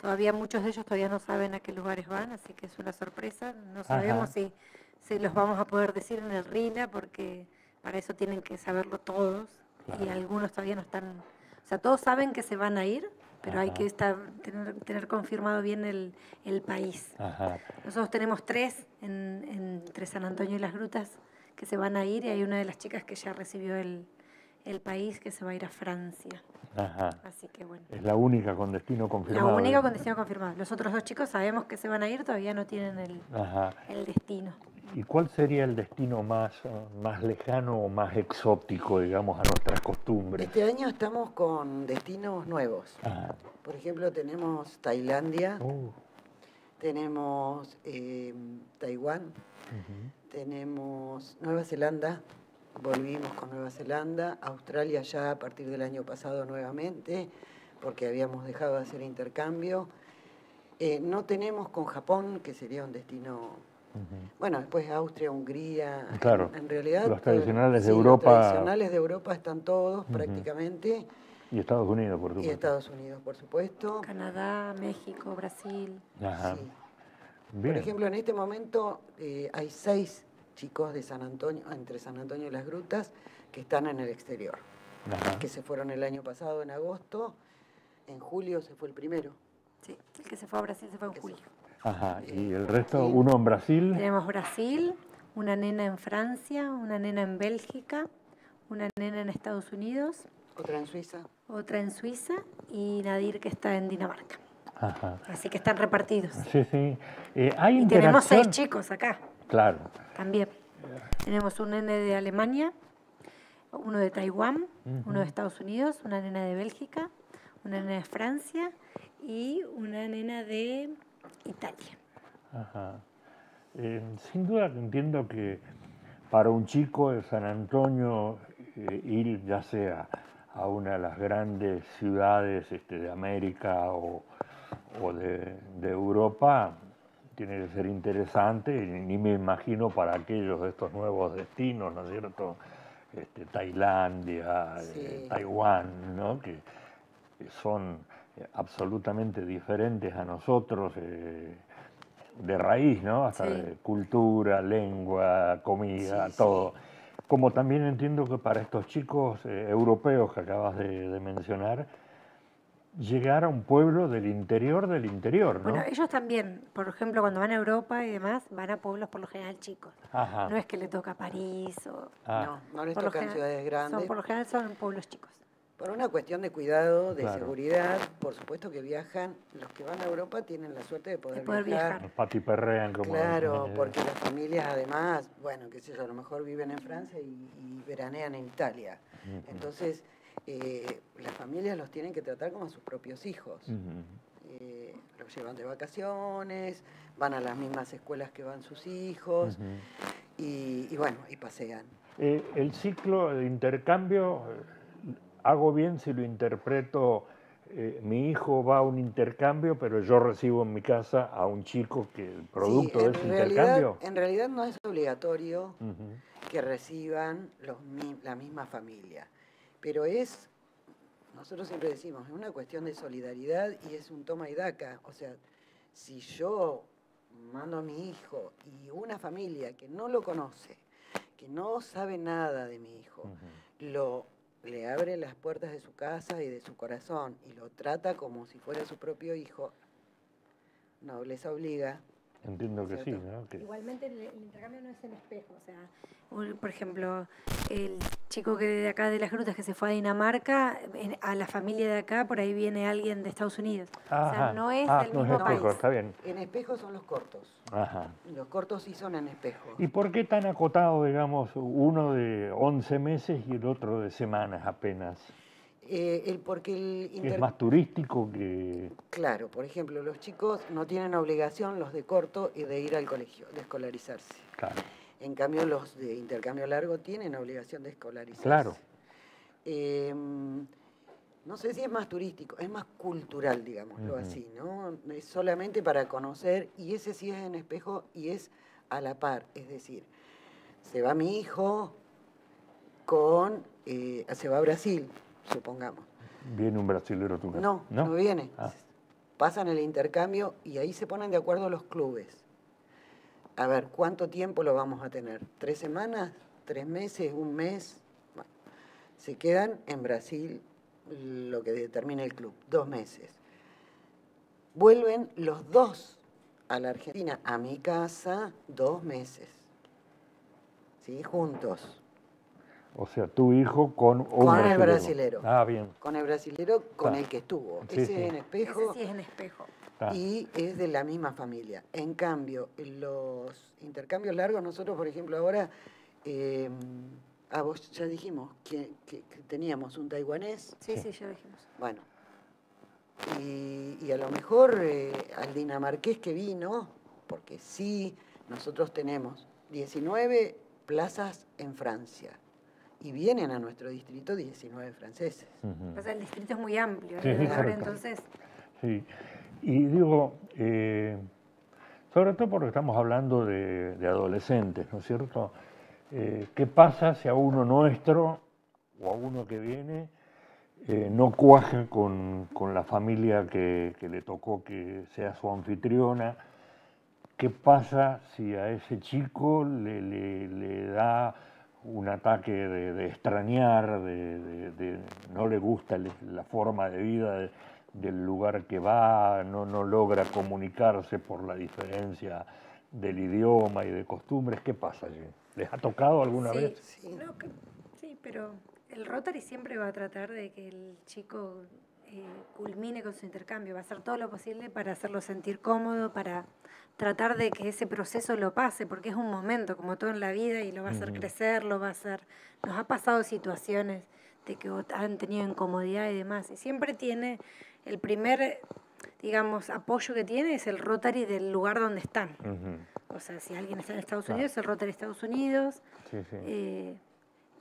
S17: Todavía muchos de ellos todavía no saben a qué lugares van, así que es una sorpresa. No sabemos si, si los vamos a poder decir en el RILA, porque para eso tienen que saberlo todos. Y algunos todavía no están... O sea, todos saben que se van a ir, pero hay que estar, tener, tener confirmado bien el, el país.
S11: Ajá.
S17: Nosotros tenemos tres en- entre San Antonio y las Grutas que se van a ir y hay una de las chicas que ya recibió el, el país que se va a ir a Francia.
S11: Ajá.
S17: Así que bueno.
S11: Es la única con destino
S17: La
S11: confirmado.
S17: única con destino confirmado. Los otros dos chicos sabemos que se van a ir, todavía no tienen el,
S11: Ajá.
S17: el destino.
S11: ¿Y cuál sería el destino más, más lejano o más exótico, digamos, a nuestras costumbres?
S16: Este año estamos con destinos nuevos.
S11: Ajá.
S16: Por ejemplo, tenemos Tailandia,
S11: Uh,
S16: tenemos eh, Taiwán,
S11: ujú.
S16: tenemos Nueva Zelanda, volvimos con Nueva Zelanda, Australia ya a partir del año pasado nuevamente, porque habíamos dejado de hacer intercambio. Eh, no tenemos con Japón, que sería un destino bueno, después Austria, Hungría.
S11: Claro,
S16: En, realidad.
S11: los
S16: eh,
S11: tradicionales de
S16: sí,
S11: Europa.
S16: Los tradicionales de Europa están todos
S11: Ujú.
S16: prácticamente.
S11: Y Estados Unidos, por
S16: Y
S11: supuesto.
S16: Estados Unidos, por supuesto.
S17: Canadá, México, Brasil.
S11: Ajá.
S16: Sí.
S11: Bien.
S16: Por ejemplo, en este momento eh, hay seis chicos de San Antonio, entre San Antonio y las Grutas, que están en el exterior.
S11: Ajá.
S16: Que se fueron el año pasado en agosto. En julio se fue el primero.
S17: Sí, el que se fue a Brasil se fue en julio.
S11: Ajá. Y el resto, uno en Brasil.
S17: Tenemos Brasil, una nena en Francia, una nena en Bélgica, una nena en Estados Unidos,
S16: Otra en Suiza.
S17: otra en Suiza y Nadir que está en Dinamarca.
S11: Ajá.
S17: Así que están repartidos.
S11: Sí, sí. Eh, ¿Hay
S17: Y tenemos seis chicos acá
S11: Claro.
S17: también. Tenemos un nene de Alemania, uno de Taiwán, uno de Estados Unidos, una nena de Bélgica, una nena de Francia y una nena de Italia.
S11: Ajá. Eh, sin duda entiendo que para un chico de San Antonio eh, ir ya sea a una de las grandes ciudades este, de América o, o de, de Europa tiene que ser interesante y ni me imagino para aquellos de estos nuevos destinos, ¿no es cierto? Este, Tailandia, eh. Taiwán, ¿no? que son eh, absolutamente diferentes a nosotros eh, de raíz, ¿no? Hasta
S17: Sí.
S11: de cultura, lengua, comida,
S16: sí.
S11: todo. Como también entiendo que para estos chicos eh, europeos que acabas de, de mencionar, llegar a un pueblo del interior del interior, ¿no?
S17: Bueno, ellos también, por ejemplo, cuando van a Europa y demás, van a pueblos por lo general chicos.
S11: Ajá.
S17: No es que le toca París o...
S11: Ah.
S16: No, no les
S17: por lo
S16: tocan
S17: general-
S16: ciudades grandes.
S17: Son, por lo general son pueblos chicos.
S16: Por una cuestión de cuidado, de
S11: Claro.
S16: seguridad, por supuesto que viajan, los que van a Europa tienen la suerte de poder,
S17: poder viajar.
S11: Los patiperrean como...
S16: Claro, porque las familias además, bueno, qué sé yo, a lo mejor viven en Francia y, y veranean en Italia. Entonces, eh, las familias los tienen que tratar como a sus propios hijos. Eh, los llevan de vacaciones, van a las mismas escuelas que van sus hijos y, y bueno, y pasean.
S11: Eh, el ciclo de intercambio, hago bien si lo interpreto mi hijo va a un intercambio, pero yo recibo en mi casa a un chico que el producto
S16: Sí,
S11: de ese
S16: realidad,
S11: intercambio.
S16: En realidad no es obligatorio que reciban los, la misma familia, pero es, nosotros siempre decimos, es una cuestión de solidaridad y es un toma y daca. O sea, si yo mando a mi hijo y una familia que no lo conoce, que no sabe nada de mi hijo, lo le abre las puertas de su casa y de su corazón y lo trata como si fuera su propio hijo, nobleza obliga.
S11: Entiendo que sí, ¿no? Que-
S17: Igualmente el, el intercambio no es en espejo, o sea, un- por ejemplo, el chico que de acá de las grutas que se fue a Dinamarca, en- a la familia de acá, por ahí viene alguien de Estados Unidos. o sea, no es
S11: Ah,
S17: del
S11: no es
S17: mismo
S11: espejo,
S17: país.
S11: está bien.
S16: En espejo son los cortos.
S11: Ajá.
S16: Los cortos sí son en espejo.
S11: ¿Y por qué tan acotado, digamos, uno de 11 meses y el otro de semanas apenas?
S16: Eh, el, porque el
S11: Es más turístico que...
S16: Claro, por ejemplo, los chicos no tienen obligación, los de corto, de ir al colegio, de escolarizarse.
S11: Claro.
S16: En cambio, los de intercambio largo tienen obligación de escolarizarse.
S11: Claro.
S16: Eh, no sé si es más turístico, es más cultural, digámoslo así, ¿no? Es solamente para conocer, y ese sí es en espejo y es a la par. Es decir, se va mi hijo con. eh, se va a Brasil, supongamos.
S11: Viene un brasilero a tu casa.
S16: No, no, viene.
S11: Ah.
S16: Pasan el intercambio y ahí se ponen de acuerdo los clubes. A ver, ¿cuánto tiempo lo vamos a tener? ¿Tres semanas? ¿Tres meses? ¿Un mes? Bueno, se quedan en Brasil lo que determina el club, dos meses. Vuelven los dos a la Argentina, a mi casa, dos meses. ¿Sí? Juntos.
S11: O sea, tu hijo con un
S16: Con el
S11: brasilero. Ah, bien.
S16: Con el brasilero con el que estuvo.
S11: Sí,
S16: Ese
S11: sí.
S16: en espejo.
S17: Ese sí es en espejo.
S16: Y es de la misma familia. En cambio, los intercambios largos, nosotros, por ejemplo, ahora, eh, a vos ya dijimos que, que- que teníamos un taiwanés.
S17: Sí, sí, ya dijimos.
S16: Bueno. Y, y a lo mejor eh, al dinamarqués que vino, porque sí, nosotros tenemos 19 plazas en Francia. Y vienen a nuestro distrito 19 franceses.
S17: O sea, el distrito es muy amplio,
S11: Sí, sí,
S17: ¿no?
S11: correcto.
S17: entonces
S11: Sí. Y digo, eh, sobre todo porque estamos hablando de, de adolescentes, ¿no es cierto? Eh, ¿Qué pasa si a uno nuestro o a uno que viene eh, no cuaja con, con la familia que, que le tocó que sea su anfitriona? ¿Qué pasa si a ese chico le, le- le da un ataque de, de extrañar, de, de- de- no le gusta la forma de vida de- del lugar que va, no, no logra comunicarse por la diferencia del idioma y de costumbres? ¿Qué pasa allí? ¿Les ha tocado alguna
S17: sí,
S11: vez?
S17: no, que- sí, pero el Rotary siempre va a tratar de que el chico eh, culmine con su intercambio, va a hacer todo lo posible para hacerlo sentir cómodo, para tratar de que ese proceso lo pase, porque es un momento, como todo en la vida, y lo va a hacer crecer, lo va a hacer... Nos ha pasado situaciones de que han tenido incomodidad y demás, y siempre tiene el primer, digamos, apoyo que tiene es el Rotary del lugar donde están. O sea, si alguien está en Estados
S11: Claro.
S17: Unidos, el Rotary Estados Unidos.
S11: Sí, sí.
S17: Eh,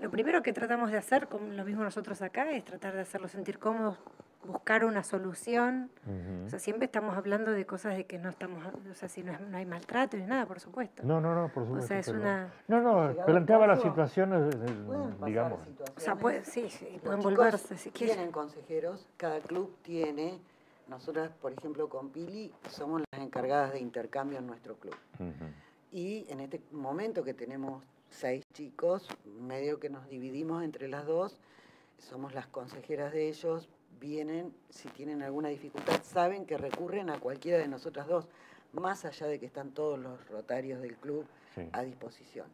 S17: lo primero que tratamos de hacer, como lo mismo nosotros acá, es tratar de hacerlos sentir cómodos, buscar una solución.
S11: Ujú.
S17: O sea, siempre estamos hablando de cosas de que no estamos, o sea, si no, es- no hay maltrato ni nada, por supuesto.
S11: No, no, no, por supuesto.
S17: O sea, es una...
S11: No, no, planteaba las situaciones, eh, digamos.
S17: O sea, puede- sí, sí, pueden volverse si quieren.
S16: Tienen consejeros, cada club tiene. Nosotras, por ejemplo, con Pili, somos las encargadas de intercambio en nuestro club. Y en este momento que tenemos seis chicos, medio que nos dividimos entre las dos, somos las consejeras de ellos, vienen, si tienen alguna dificultad, saben que recurren a cualquiera de nosotras dos, más allá de que están todos los rotarios del club
S11: Sí.
S16: a disposición.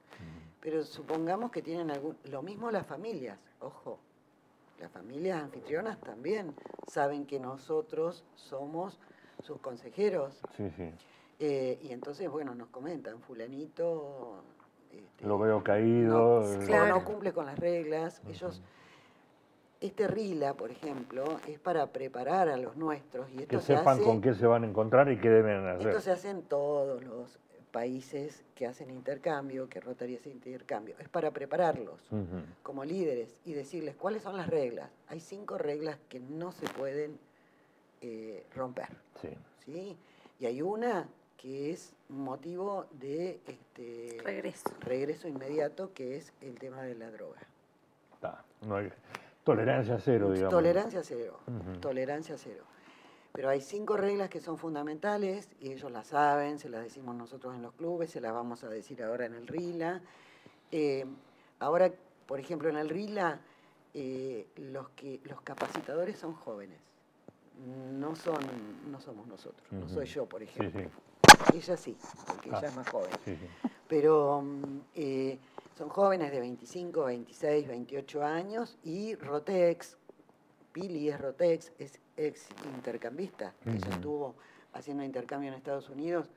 S16: Pero supongamos que tienen algún... Lo mismo las familias, ojo, las familias anfitrionas también saben que nosotros somos sus consejeros.
S11: Sí, sí.
S16: Eh, y entonces, bueno, nos comentan, fulanito este,
S11: Lo veo caído.
S16: no,
S11: eh,
S16: no cumple con las reglas. Ellos, este RILA, por ejemplo, es para preparar a los nuestros. Y esto
S11: que
S16: se
S11: sepan
S16: hace,
S11: con qué se van a encontrar y qué deben hacer.
S16: esto se hace en todos los países que hacen intercambio, que Rotary hace intercambio. Es para prepararlos como líderes y decirles cuáles son las reglas. Hay cinco reglas que no se pueden eh, romper.
S11: Sí.
S16: ¿sí? Y hay una que es motivo de este,
S17: Regreso.
S16: regreso inmediato, que es el tema de la droga.
S11: Está, no hay- tolerancia cero, digamos.
S16: Tolerancia cero, tolerancia cero. Pero hay cinco reglas que son fundamentales y ellos las saben, se las decimos nosotros en los clubes, se las vamos a decir ahora en el RILA. Eh, ahora, por ejemplo, en el RILA, eh, los, que, los capacitadores son jóvenes, no, son, no somos nosotros, no soy yo, por ejemplo.
S11: sí.
S16: Ella sí, porque
S11: Ah,
S16: ella es más joven.
S11: Sí.
S16: Pero mm, eh, son jóvenes de 25, 26, 28 años y Rotex, Pili es Rotex, es ex intercambista. Ella
S11: Ujú.
S16: estuvo haciendo intercambio en Estados Unidos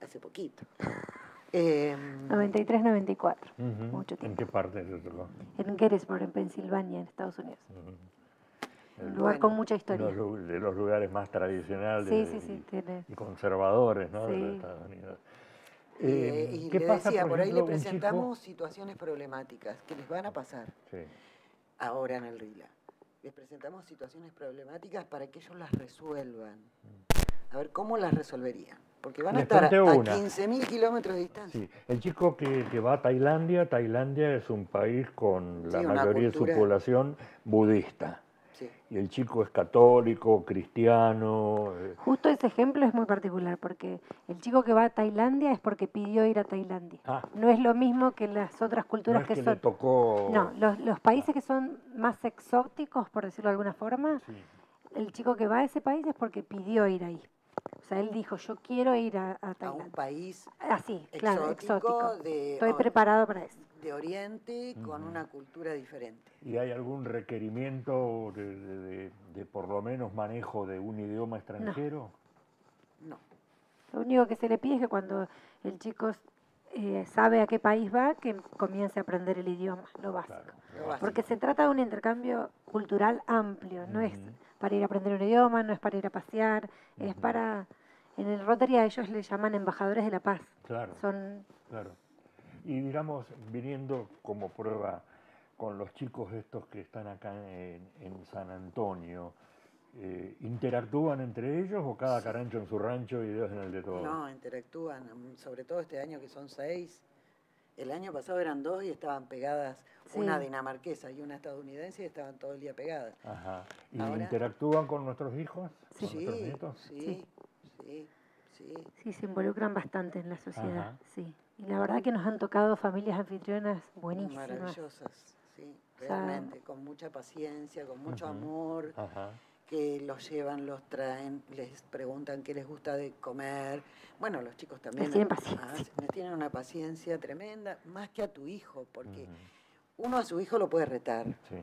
S16: hace poquito. Em,
S17: 93-94,
S11: Ujú.
S17: mucho
S11: ¿En
S17: tiempo.
S11: qué parte te tocó?
S17: En Gettysburg, en Pensilvania, en Estados Unidos.
S11: Ujú.
S17: Un lugar con mucha historia.
S11: Los de los lugares más tradicionales
S17: Sí,
S11: de-
S17: sí, sí, tiene.
S11: y conservadores ¿no? de los. Estados Unidos.
S16: Eh,
S11: Eh,
S16: y
S11: ¿Qué
S16: le
S11: pasa,
S16: decía,
S11: por,
S16: por, ahí le
S11: chico-
S16: presentamos situaciones problemáticas que les van a pasar
S11: Sí.
S16: ahora en el RILA. Les presentamos situaciones problemáticas para que ellos las resuelvan. A ver cómo las resolverían. Porque van a
S11: Les
S16: estar a, a
S11: una.
S16: 15.000 kilómetros de distancia.
S11: Sí, el chico que, que va a Tailandia, Tailandia es un país con la
S16: Sí,
S11: mayoría de su población budista.
S16: Sí.
S11: Y el chico es católico, cristiano. eh,
S17: Justo ese ejemplo es muy particular porque el chico que va a Tailandia es porque pidió ir a Tailandia.
S11: Ah.
S17: No es lo mismo que las otras
S11: no
S17: culturas
S11: es
S17: que,
S11: que le
S17: son...
S11: tocó.
S17: No, los, los países que son más exóticos, por decirlo de alguna forma,
S11: Sí.
S17: el chico que va a ese país es porque pidió ir ahí. O sea, él dijo, yo quiero ir a, a
S16: A un
S17: Tailandia.
S16: país
S17: Así, claro,
S16: exótico, de,
S17: Estoy preparado para eso.
S16: de Oriente con una cultura diferente.
S11: ¿Y hay algún requerimiento de, de- de- de por lo menos manejo de un idioma extranjero?
S16: No.
S17: Lo único que se le pide es que cuando el chico eh, sabe a qué país va, que comience a aprender el idioma, lo básico.
S16: Lo básico.
S17: Porque se trata de un intercambio cultural amplio, no es para ir a aprender un idioma, no es para ir a pasear, es para... En el Rotary a ellos le llaman embajadores de la paz.
S11: Claro.
S17: Son
S11: Claro. Y digamos, viniendo como prueba con los chicos estos que están acá en, en San Antonio, eh, ¿interactúan entre ellos o cada carancho en su rancho y Dios en el de todos?
S16: No, interactúan, sobre todo este año que son seis. El año pasado eran dos y estaban pegadas, una
S17: Sí.
S16: dinamarquesa y una estadounidense y estaban todo el día pegadas.
S11: Ajá. ¿Y
S16: Ahora-
S11: interactúan con nuestros hijos?
S16: Sí,
S11: ¿Con nuestros
S16: sí,
S11: nietos?
S16: sí, sí, sí.
S17: Sí, se involucran bastante en la sociedad,
S11: Ajá.
S17: sí. Y la verdad que nos han tocado familias anfitrionas buenísimas.
S16: Maravillosas, sí,
S17: O sea,
S16: realmente, con mucha paciencia, con mucho
S11: Ujú.
S16: amor,
S11: Ajá.
S16: Que los llevan, los traen, les preguntan qué les gusta de comer. Bueno, los chicos también
S17: tienen
S16: ah,
S17: paciencia.
S16: les tienen una paciencia tremenda, más que a tu hijo, porque uno a su hijo lo puede retar,
S11: Sí.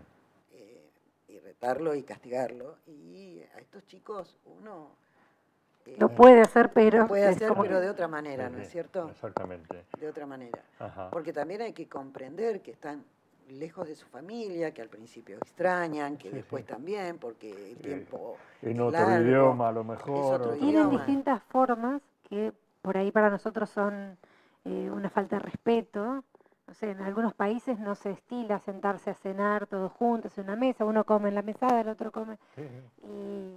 S16: eh, y retarlo y castigarlo, y a estos chicos uno eh,
S17: Lo puede hacer, pero
S16: lo puede hacer, pero
S17: que-
S16: de otra manera,
S11: Sí,
S16: ¿no es cierto?
S11: Exactamente.
S16: De otra manera.
S11: Ajá.
S16: Porque también hay que comprender que están lejos de su familia, que al principio extrañan, que
S11: Sí,
S16: después
S11: sí.
S16: también, porque el tiempo
S11: En
S16: es
S11: otro
S16: largo.
S11: idioma a lo mejor.
S17: Tienen distintas formas que por ahí para nosotros son eh, una falta de respeto. No sé, en algunos países no se estila sentarse a cenar todos juntos en una mesa, uno come en la mesada, el otro come.
S11: Sí.
S17: Y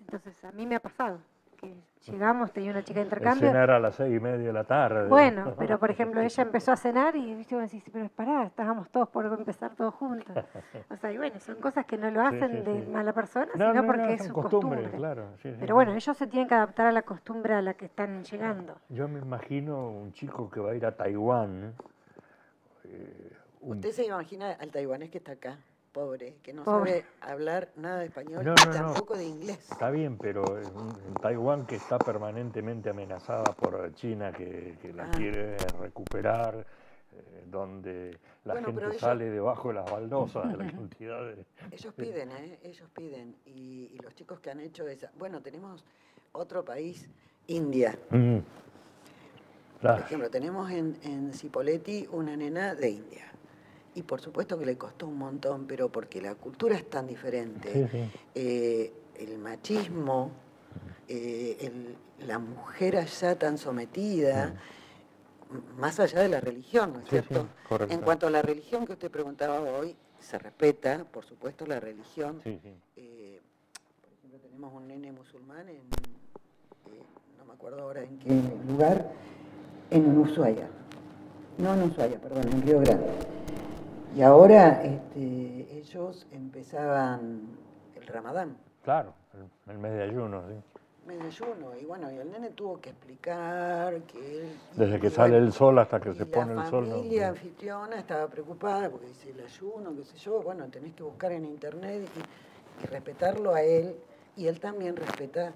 S17: entonces a mí me ha pasado que llegamos, tenía una chica de
S11: El
S17: intercambio.
S11: cenar a las seis y media de la tarde.
S17: Bueno, pero por ejemplo ella empezó a cenar y viste, vos decís, pero pará, estábamos todos por empezar todos juntos. O sea, y bueno, son cosas que no lo
S11: Sí,
S17: hacen
S11: sí,
S17: de
S11: sí.
S17: mala persona,
S11: No,
S17: sino
S11: no, no,
S17: porque es
S11: son
S17: su
S11: costumbres,
S17: costumbre.
S11: claro. sí, sí,
S17: Pero
S11: sí.
S17: bueno, ellos se tienen que adaptar a la costumbre a la que están llegando.
S11: Yo me imagino un chico que va a ir a Taiwán. eh, un-
S16: Usted se imagina al taiwanés que está acá, pobre, que no
S17: Pobre.
S16: sabe hablar nada de español
S11: No,
S16: y
S11: no, no.
S16: tampoco de inglés.
S11: Está bien, pero en, en Taiwán que está permanentemente amenazada por China que, que la
S16: Ah.
S11: quiere recuperar, eh, donde la
S16: Bueno,
S11: gente
S16: ellos-
S11: sale debajo de las baldosas de la cantidad de...
S16: Ellos piden, ¿eh? Ellos piden. Y, y los chicos que han hecho esa... Bueno, tenemos otro país, India.
S11: Mm.
S16: Por
S11: Claro.
S16: ejemplo, tenemos en, en Cipolletti una nena de India. Y por supuesto que le costó un montón, pero porque la cultura es tan diferente.
S11: Sí, sí.
S16: eh, el machismo, eh, el- la mujer allá tan sometida, más allá de la religión, ¿no es cierto? En cuanto a la religión que usted preguntaba hoy, se respeta, por supuesto, la religión. Eh, por ejemplo, tenemos un nene musulmán en, no me acuerdo ahora en qué lugar, en Ushuaia. No en Ushuaia, perdón, en Río Grande. Y ahora este, ellos empezaban el ramadán.
S11: Claro, el, el mes de ayuno, sí.
S16: Mes de ayuno. Y bueno, y el nene tuvo que explicar que él...
S11: Desde que sale el sol hasta que se pone
S16: la
S11: el sol. ¿no?
S16: familia anfitriona estaba preocupada porque dice el ayuno, qué sé yo. Bueno, tenés que buscar en internet y, y respetarlo a él. Y él también respeta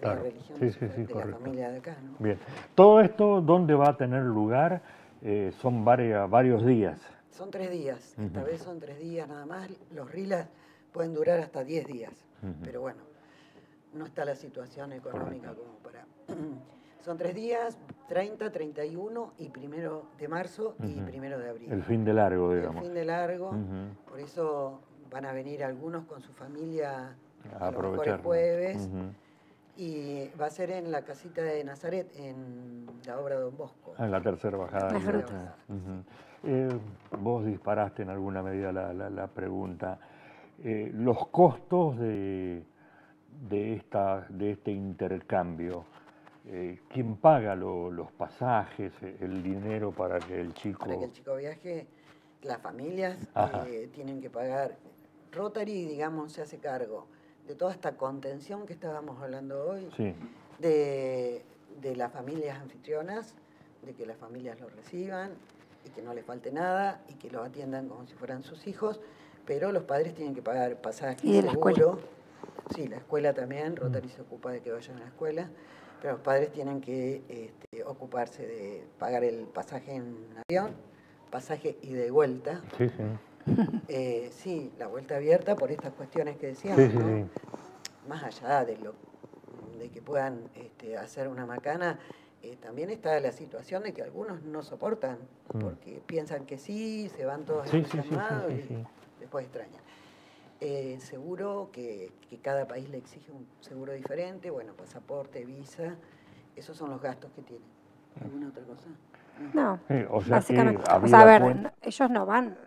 S11: Claro,
S16: la religión
S11: sí,
S16: de, su-
S11: sí, sí,
S16: de la familia de acá, ¿no?
S11: Bien. Todo esto, ¿dónde va a tener lugar? Eh, son varias, varios días.
S16: Son tres días. Esta vez son tres días nada más. Los rilas pueden durar hasta diez días. Pero bueno, no está la situación económica como para... Son tres días, 30, 31 y primero de marzo y primero de abril.
S11: El fin de largo,
S16: El
S11: digamos.
S16: fin de largo. Por eso van a venir algunos con su familia
S11: A
S16: el jueves. Y va a ser en la casita de Nazaret, en la obra de Don Bosco.
S11: Ah, En la tercera bajada. Ujú. Eh, vos disparaste en alguna medida la, la- la pregunta. Eh, los costos de, de, esta, de este intercambio, eh, ¿quién paga lo- los pasajes, el dinero para que el chico...
S16: Para que el chico viaje, las familias tienen que pagar. Rotary, digamos, se hace cargo de toda esta contención que estábamos hablando hoy,
S11: Sí.
S16: de, de las familias anfitrionas, de que las familias lo reciban y que no les falte nada y que los atiendan como si fueran sus hijos, pero los padres tienen que pagar pasaje
S17: Y de la escuela.
S16: seguro. Sí, la escuela también, Rotary se ocupa de que vayan a la escuela, pero los padres tienen que este, ocuparse de pagar el pasaje en avión, pasaje ida y vuelta.
S11: Sí, sí.
S16: Eh, sí, la vuelta abierta por estas cuestiones que decíamos,
S11: Sí, sí,
S16: ¿no? Más allá de lo de que puedan este, hacer una macana, eh, también está la situación de que algunos no soportan,
S11: Mm.
S16: porque piensan que sí, se van todos
S11: Sí, sí, sí, sí,
S16: entusiasmados
S11: sí,
S16: y después extrañan. Eh, seguro que, que cada país le exige un seguro diferente, bueno, pasaporte, visa, esos son los gastos que tienen. ¿Alguna otra cosa?
S17: No,
S11: Sí, o sea que
S17: básicamente. O
S11: habida
S17: sea, a ver, no- ellos no van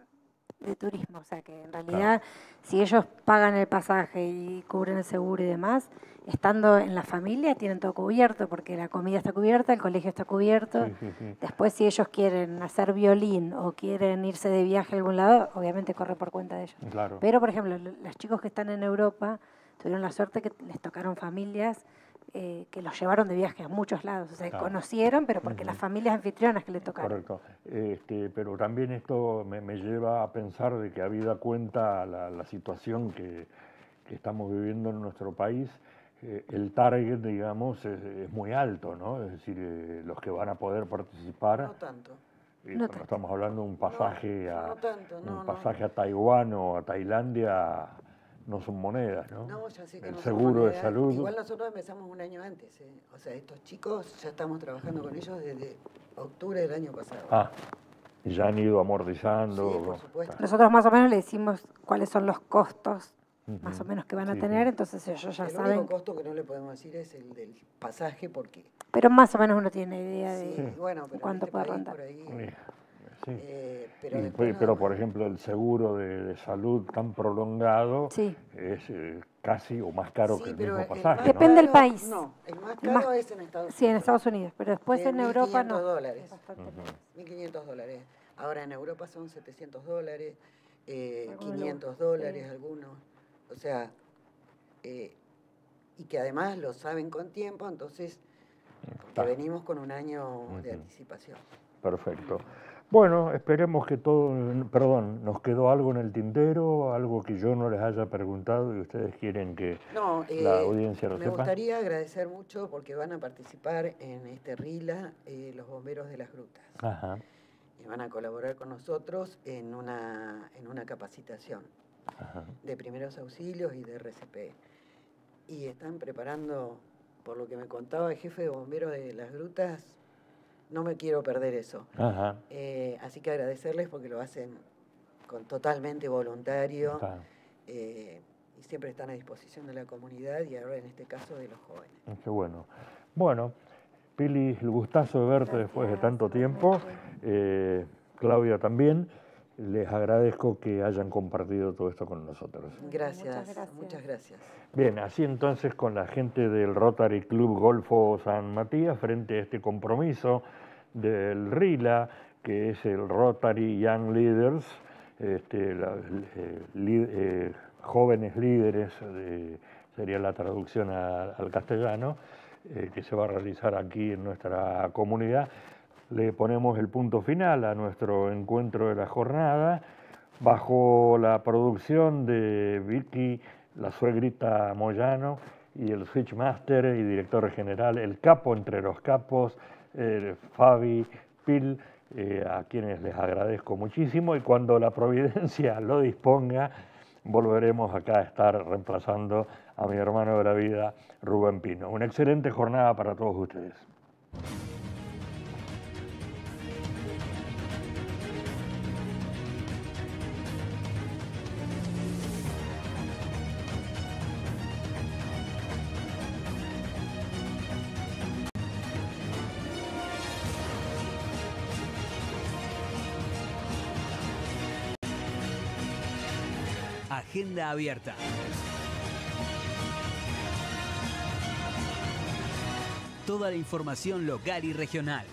S17: de turismo, o sea que en realidad si ellos pagan el pasaje y cubren el seguro y demás, estando en la familia tienen todo cubierto porque la comida está cubierta, el colegio está cubierto.
S11: Sí, sí, sí.
S17: Después si ellos quieren hacer violín o quieren irse de viaje a algún lado, obviamente corre por cuenta de ellos.
S11: Claro.
S17: Pero por ejemplo, lo- los chicos que están en Europa tuvieron la suerte que les tocaron familias eh, que los llevaron de viaje a muchos lados, o sea,
S11: Claro.
S17: conocieron, pero porque las familias anfitrionas que les tocaron.
S11: Correcto. Este, pero también esto me, me lleva a pensar de que habida cuenta la, la situación que, que estamos viviendo en nuestro país, eh, el target, digamos, es, es muy alto, ¿no? Es decir, eh, los que van a poder participar.
S16: No tanto. No tanto.
S11: estamos hablando de un pasaje a
S16: no tanto, no,
S11: un
S16: no.
S11: pasaje a Taiwán o a Tailandia no son monedas, ¿no?
S16: No, ya sé que
S11: el
S16: no son
S11: seguro de salud.
S16: Igual nosotros empezamos un año antes. ¿eh? O sea, estos chicos ya estamos trabajando con ellos desde octubre del año pasado.
S11: Ah, y ya han ido amortizando.
S16: Sí, por supuesto.
S17: Nosotros más o menos le decimos cuáles son los costos más o menos que van a
S11: Sí,
S17: tener, entonces ellos ya
S16: el
S17: saben,
S16: único costo que no le podemos decir es el del pasaje porque
S17: pero más o menos uno tiene idea de
S16: Sí, bueno, pero en
S17: cuánto
S16: este
S17: puede
S16: país
S17: rondar.
S16: por ahí,
S11: Sí,
S16: eh, pero
S11: Y,
S16: después
S11: pues, pero, por ejemplo, el seguro de, de salud tan prolongado
S17: Sí.
S11: es eh, casi o más caro
S16: Sí,
S11: que el
S16: pero
S11: mismo
S16: el
S11: pasaje. ¿no?
S17: Depende del país.
S16: No, el más
S17: El
S16: caro
S17: más-
S16: es en Estados Unidos.
S17: Sí, en Estados Unidos, pero después
S16: de
S17: en Europa
S16: 1.500
S17: no.
S16: dólares.
S11: Ujú.
S17: menos.
S16: 1.500 dólares. Ahora en Europa son 700 dólares, eh,
S17: Algunos
S16: 500
S17: lugares,
S16: dólares algunos. O sea, eh, y que además lo saben con tiempo, entonces
S11: Está.
S16: que venimos con un año de
S11: Ujú.
S16: anticipación.
S11: Perfecto. Bueno, esperemos que todo, perdón, nos quedó algo en el tintero, algo que yo no les haya preguntado y ustedes quieren que
S16: No,
S11: la
S16: eh,
S11: audiencia lo
S16: me
S11: sepa.
S16: gustaría agradecer mucho porque van a participar en este RILA eh, los bomberos de las grutas.
S11: Ajá,
S16: y van a colaborar con nosotros en una, en una capacitación
S11: ajá.
S16: de primeros auxilios y de RCP. Y están preparando, por lo que me contaba el jefe de bomberos de las grutas, no me quiero perder eso.
S11: Ajá.
S16: Eh, así que agradecerles porque lo hacen con totalmente voluntario eh, y siempre están a disposición de la comunidad y ahora en este caso de los jóvenes.
S11: Qué bueno. Bueno, Pili, el gustazo de verte después de tanto tiempo. Eh, Claudia también. Les agradezco que hayan compartido todo esto con nosotros.
S16: Gracias, muchas gracias.
S11: Bien, así entonces con la gente del Rotary Club Golfo San Matías frente a este compromiso del RILA, que es el Rotary Young Leaders, este, eh, eh, jóvenes líderes, sería la traducción al castellano, eh, que se va a realizar aquí en nuestra comunidad le ponemos el punto final a nuestro encuentro de la jornada bajo la producción de Vicky, la suegrita Moyano, y el Switchmaster y director general, el capo entre los capos, Fabi Pil, eh, a quienes les agradezco muchísimo y cuando la providencia lo disponga, volveremos acá a estar reemplazando a mi hermano de la vida, Rubén Pino. Una excelente jornada para todos ustedes.
S2: Agenda abierta. Toda la información local y regional.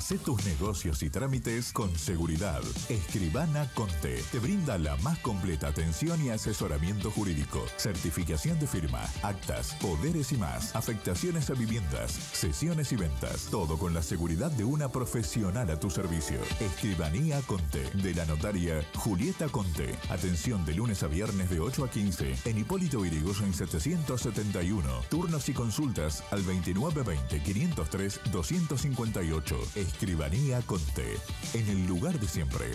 S1: Hacé tus negocios y trámites con seguridad. Escribana Conte te brinda la más completa atención y asesoramiento jurídico, certificación de firma, actas, poderes y más, afectaciones a viviendas, sesiones y ventas, todo con la seguridad de una profesional a tu servicio. Escribanía Conte, de la notaria Julieta Conte. Atención de lunes a viernes de 8 a 15 en Hipólito en 771. Turnos y consultas al 2920 503 258 Escribanía Conte, en el lugar de siempre.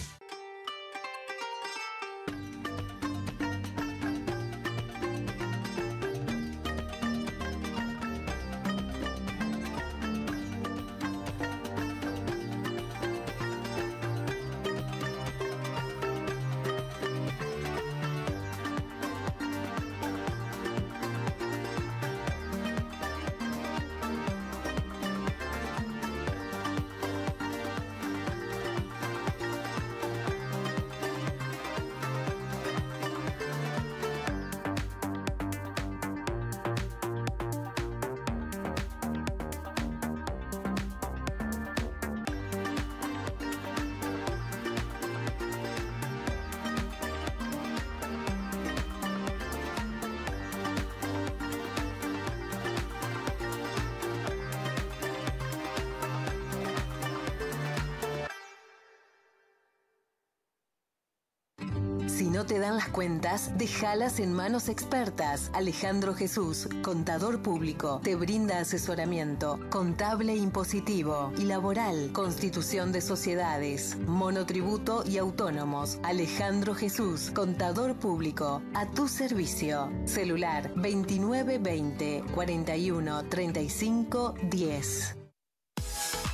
S3: Te dan las cuentas, déjalas en manos expertas. Alejandro Jesús, contador público, te brinda asesoramiento contable impositivo y laboral, constitución de sociedades, monotributo y autónomos. Alejandro Jesús, contador público, a tu servicio. Celular 2920 41 35 10.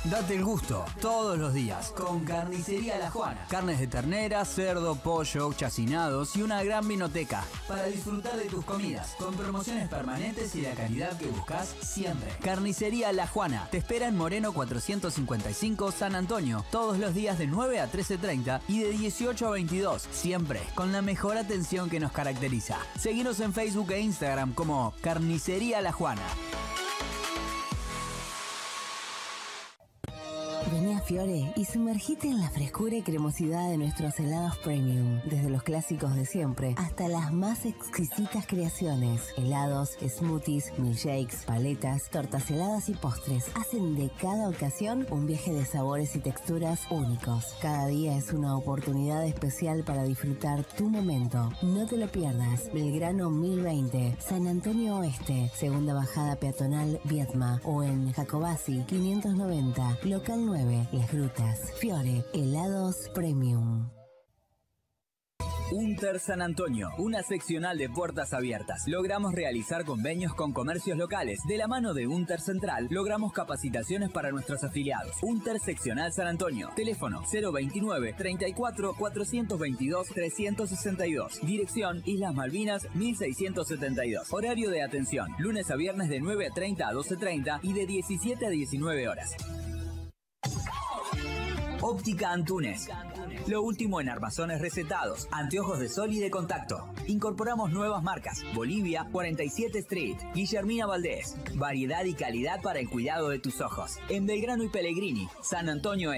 S2: Date el gusto todos los días con Carnicería La Juana. Carnes de ternera, cerdo, pollo, chacinados y una gran vinoteca para disfrutar de tus comidas con promociones permanentes y la calidad que buscas siempre. Carnicería La Juana te espera en Moreno 455 San Antonio todos los días de 9 a 13.30 y de 18 a 22, siempre con la mejor atención que nos caracteriza. Seguinos en Facebook e Instagram como Carnicería La Juana.
S3: Vení Fiore y sumergite en la frescura y cremosidad de nuestros helados premium, desde los clásicos de siempre hasta las más exquisitas creaciones. Helados, smoothies, milkshakes, paletas, tortas heladas y postres hacen de cada ocasión un viaje de sabores y texturas únicos. Cada día es una oportunidad especial para disfrutar tu momento. No te lo pierdas. Belgrano 1020, San Antonio Oeste, segunda bajada peatonal Vietma o en Jacobasi 590, local 9 las Grutas. Fiore, helados premium.
S2: Unter San Antonio, una seccional de puertas abiertas. Logramos realizar convenios con comercios locales. De la mano de Unter Central, logramos capacitaciones para nuestros afiliados. Unter Seccional San Antonio. Teléfono 029 34 422 362. Dirección Islas Malvinas 1672. Horario de atención. Lunes a viernes de 9 a 30 a 12.30 y de 17 a 19 horas. Óptica Antunes. Lo último en armazones recetados, anteojos de sol y de contacto. Incorporamos nuevas marcas. Bolivia, 47 Street, Guillermina Valdés. Variedad y calidad para el cuidado de tus ojos. En Belgrano y Pellegrini, San Antonio